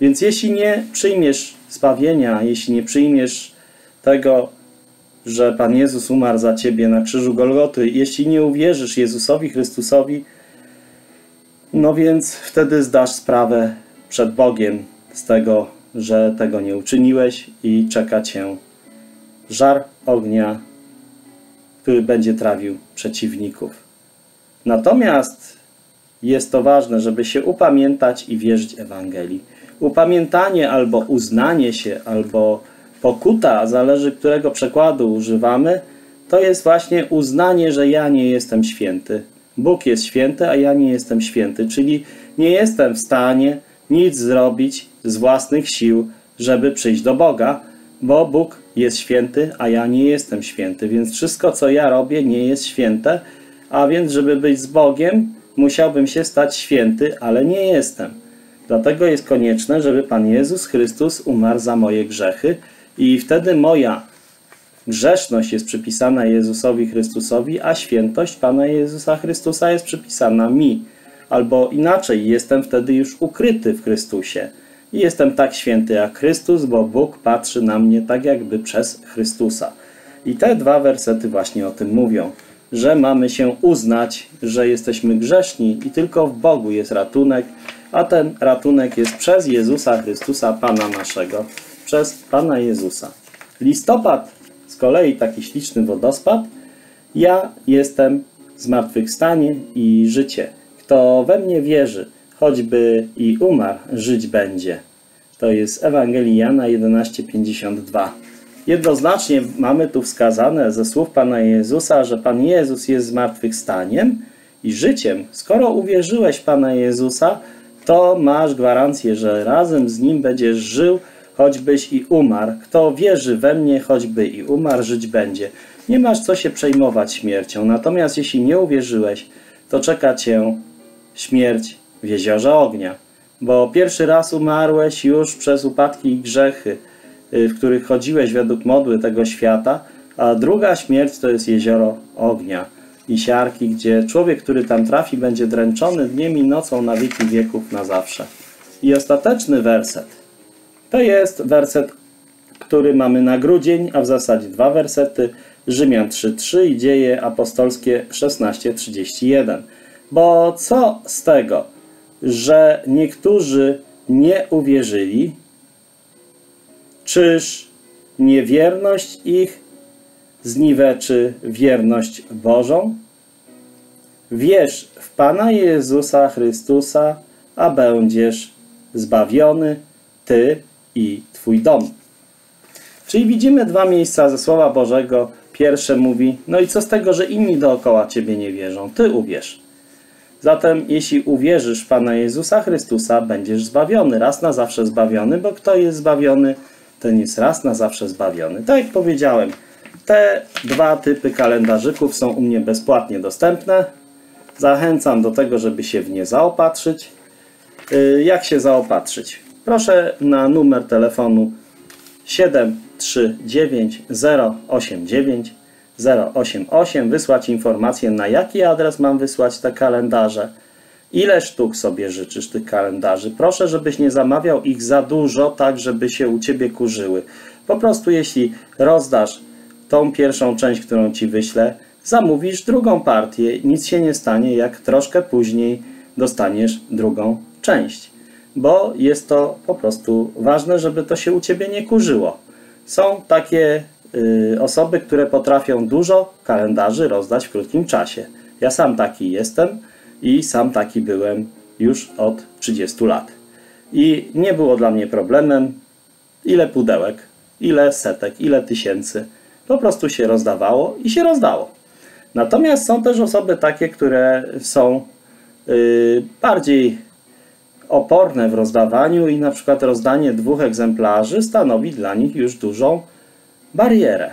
Więc jeśli nie przyjmiesz zbawienia, jeśli nie przyjmiesz tego, że Pan Jezus umarł za Ciebie na krzyżu Golgoty, jeśli nie uwierzysz Jezusowi Chrystusowi, no więc wtedy zdasz sprawę przed Bogiem z tego, że tego nie uczyniłeś i czeka Cię żar ognia, który będzie trawił przeciwników. Natomiast jest to ważne, żeby się upamiętać i wierzyć Ewangelii. Upamiętanie albo uznanie się, albo pokuta, zależy którego przekładu używamy, to jest właśnie uznanie, że ja nie jestem święty. Bóg jest święty, a ja nie jestem święty, czyli nie jestem w stanie nic zrobić z własnych sił, żeby przyjść do Boga, bo Bóg jest święty, a ja nie jestem święty, więc wszystko, co ja robię, nie jest święte, a więc, żeby być z Bogiem, musiałbym się stać święty, ale nie jestem. Dlatego jest konieczne, żeby Pan Jezus Chrystus umarł za moje grzechy i wtedy moja grzeszność jest przypisana Jezusowi Chrystusowi, a świętość Pana Jezusa Chrystusa jest przypisana mi. Albo inaczej, jestem wtedy już ukryty w Chrystusie. I jestem tak święty jak Chrystus, bo Bóg patrzy na mnie tak jakby przez Chrystusa. I te dwa wersety właśnie o tym mówią że mamy się uznać, że jesteśmy grzeszni i tylko w Bogu jest ratunek, a ten ratunek jest przez Jezusa Chrystusa, Pana naszego, przez Pana Jezusa. Listopad, z kolei taki śliczny wodospad, ja jestem zmartwychwstanie i życie. Kto we mnie wierzy, choćby i umarł, żyć będzie. To jest Ewangelii Jana 11:52. Jednoznacznie mamy tu wskazane ze słów Pana Jezusa, że Pan Jezus jest zmartwychwstaniem i życiem. Skoro uwierzyłeś Pana Jezusa, to masz gwarancję, że razem z Nim będziesz żył, choćbyś i umarł. Kto wierzy we mnie, choćby i umarł, żyć będzie. Nie masz co się przejmować śmiercią. Natomiast jeśli nie uwierzyłeś, to czeka cię śmierć w jeziorze ognia. Bo pierwszy raz umarłeś już przez upadki i grzechy, w których chodziłeś według modły tego świata, a druga śmierć to jest jezioro ognia i siarki, gdzie człowiek, który tam trafi, będzie dręczony dniem i nocą na wieki wieków na zawsze. I ostateczny werset to jest werset, który mamy na grudzień, a w zasadzie dwa wersety, Rzymian 3:3 i Dzieje apostolskie 16:31. Bo co z tego, że niektórzy nie uwierzyli? Czyż niewierność ich zniweczy wierność Bożą? Wierz w Pana Jezusa Chrystusa, a będziesz zbawiony, Ty i Twój dom. Czyli widzimy dwa miejsca ze Słowa Bożego. Pierwsze mówi, no i co z tego, że inni dookoła Ciebie nie wierzą? Ty uwierz. Zatem, jeśli uwierzysz w Pana Jezusa Chrystusa, będziesz zbawiony, raz na zawsze zbawiony, bo kto jest zbawiony, ten jest raz na zawsze zbawiony. Tak jak powiedziałem, te dwa typy kalendarzyków są u mnie bezpłatnie dostępne. Zachęcam do tego, żeby się w nie zaopatrzyć. Y, Jak się zaopatrzyć? Proszę na numer telefonu 739 089 088 wysłać informację, na jaki adres mam wysłać te kalendarze. Ile sztuk sobie życzysz tych kalendarzy? Proszę, żebyś nie zamawiał ich za dużo, tak żeby się u Ciebie kurzyły. Po prostu jeśli rozdasz tą pierwszą część, którą Ci wyślę, zamówisz drugą partię. Nic się nie stanie, jak troszkę później dostaniesz drugą część. Bo jest to po prostu ważne, żeby to się u Ciebie nie kurzyło. Są takie y, osoby, które potrafią dużo kalendarzy rozdać w krótkim czasie. Ja sam taki jestem i sam taki byłem już od 30 lat. I nie było dla mnie problemem, ile pudełek, ile setek, ile tysięcy. Po prostu się rozdawało i się rozdało. Natomiast są też osoby takie, które są y, bardziej oporne w rozdawaniu i na przykład rozdanie dwóch egzemplarzy stanowi dla nich już dużą barierę.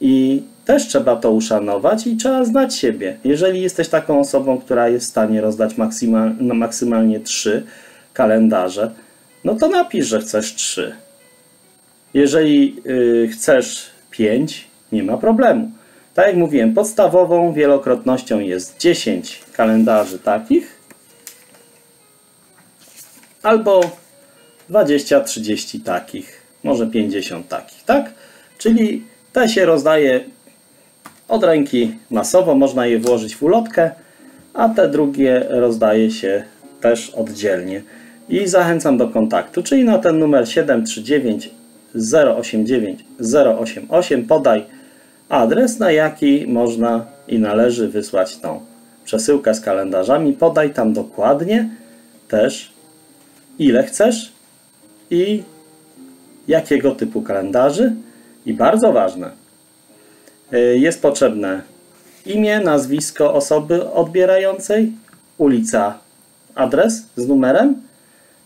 I też trzeba to uszanować i trzeba znać siebie. Jeżeli jesteś taką osobą, która jest w stanie rozdać maksymal, no maksymalnie trzy kalendarze, no to napisz, że chcesz trzy. Jeżeli y, chcesz pięć, nie ma problemu. Tak jak mówiłem, podstawową wielokrotnością jest 10 kalendarzy takich albo 20-30 takich, może 50 takich, tak? Czyli te się rozdaje od ręki masowo, można je włożyć w ulotkę, a te drugie rozdaje się też oddzielnie. I zachęcam do kontaktu, czyli na ten numer 739 089 088 podaj adres, na jaki można i należy wysłać tą przesyłkę z kalendarzami. Podaj tam dokładnie też ile chcesz i jakiego typu kalendarzy. I bardzo ważne, jest potrzebne imię, nazwisko osoby odbierającej, ulica, adres z numerem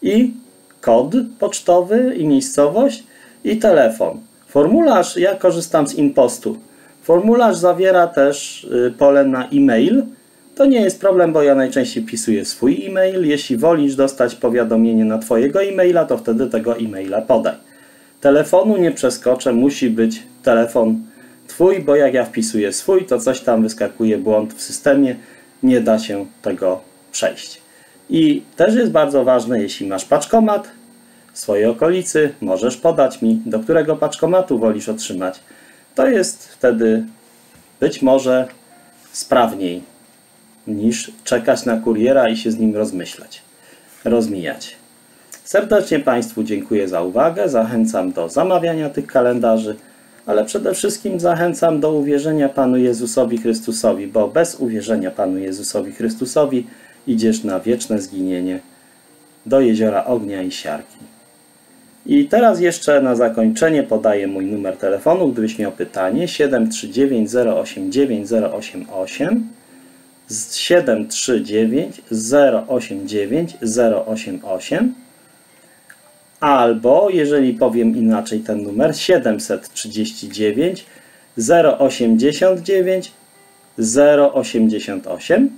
i kod pocztowy i miejscowość i telefon. Formularz, ja korzystam z Impostu. Formularz zawiera też y, pole na e-mail. To nie jest problem, bo ja najczęściej wpisuję swój e-mail. Jeśli wolisz dostać powiadomienie na Twojego e-maila, to wtedy tego e-maila podaj. Telefonu nie przeskoczę, musi być telefon Twój, bo jak ja wpisuję swój, to coś tam wyskakuje błąd w systemie, nie da się tego przejść. I też jest bardzo ważne, jeśli masz paczkomat w swojej okolicy, możesz podać mi, do którego paczkomatu wolisz otrzymać. To jest wtedy być może sprawniej niż czekać na kuriera i się z nim rozmyślać, rozmijać. Serdecznie Państwu dziękuję za uwagę, zachęcam do zamawiania tych kalendarzy, ale przede wszystkim zachęcam do uwierzenia Panu Jezusowi Chrystusowi, bo bez uwierzenia Panu Jezusowi Chrystusowi idziesz na wieczne zginienie do jeziora ognia i siarki. I teraz jeszcze na zakończenie podaję mój numer telefonu, gdybyś miał pytanie 739 089 088 739 089 088 albo jeżeli powiem inaczej ten numer 739 089 088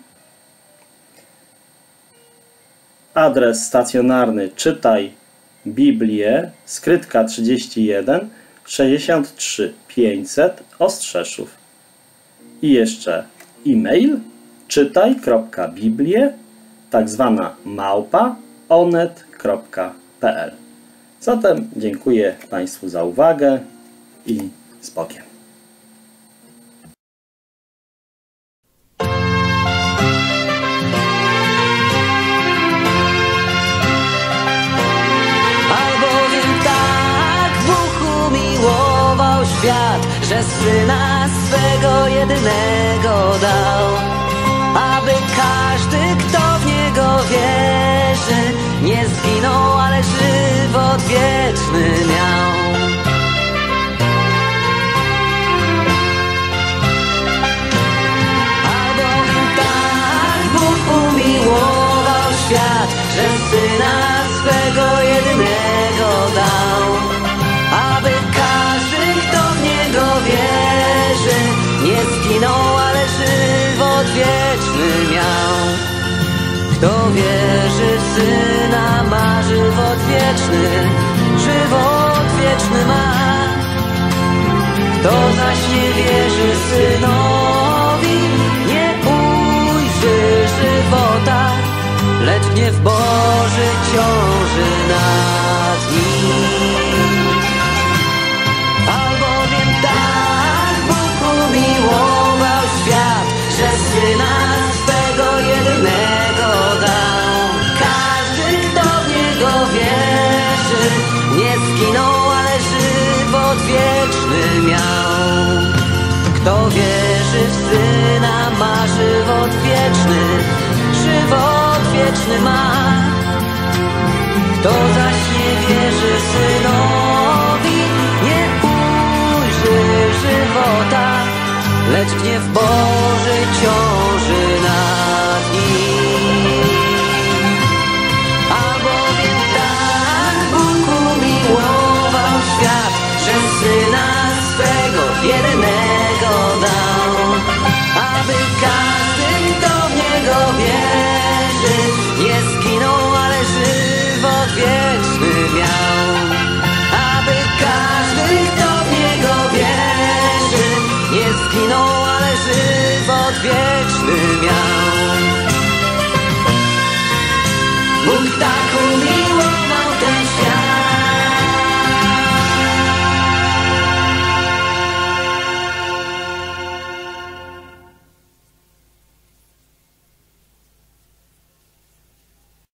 adres stacjonarny czytaj Biblię skrytka 31 63 500 Ostrzeszów. I jeszcze e-mail czytaj.biblię tak zwana małpa onet.pl Zatem dziękuję Państwu za uwagę i z Bogiem. Albowiem tak Bóg umiłował świat, że Syna swego jedynego nie zginął, ale żywot wieczny miał. Albowiem tak Bóg umiłował świat, że Syna swego jedynego dał, aby każdy, kto w Niego wierzy, nie zginął, ale żywot wieczny. Kto wierzy w Syna ma żywot wieczny, żywot wieczny ma. Kto zaś nie wierzy Synowi, nie ujrzy żywota, lecz gniew Boży ciąży nad nim. Albowiem tak Bóg umiłował świat, że Syna wieczny miał. Kto wierzy w Syna, ma żywot wieczny, żywot wieczny ma. Kto zaś nie wierzy Synowi, nie ujrzy żywota, lecz gniew Boży ciąży niego wierzy Nie zginął, ale żywot wieczny miał. Aby każdy, kto w niego wierzy Nie zginął, ale żywot wieczny miał. Bóg tak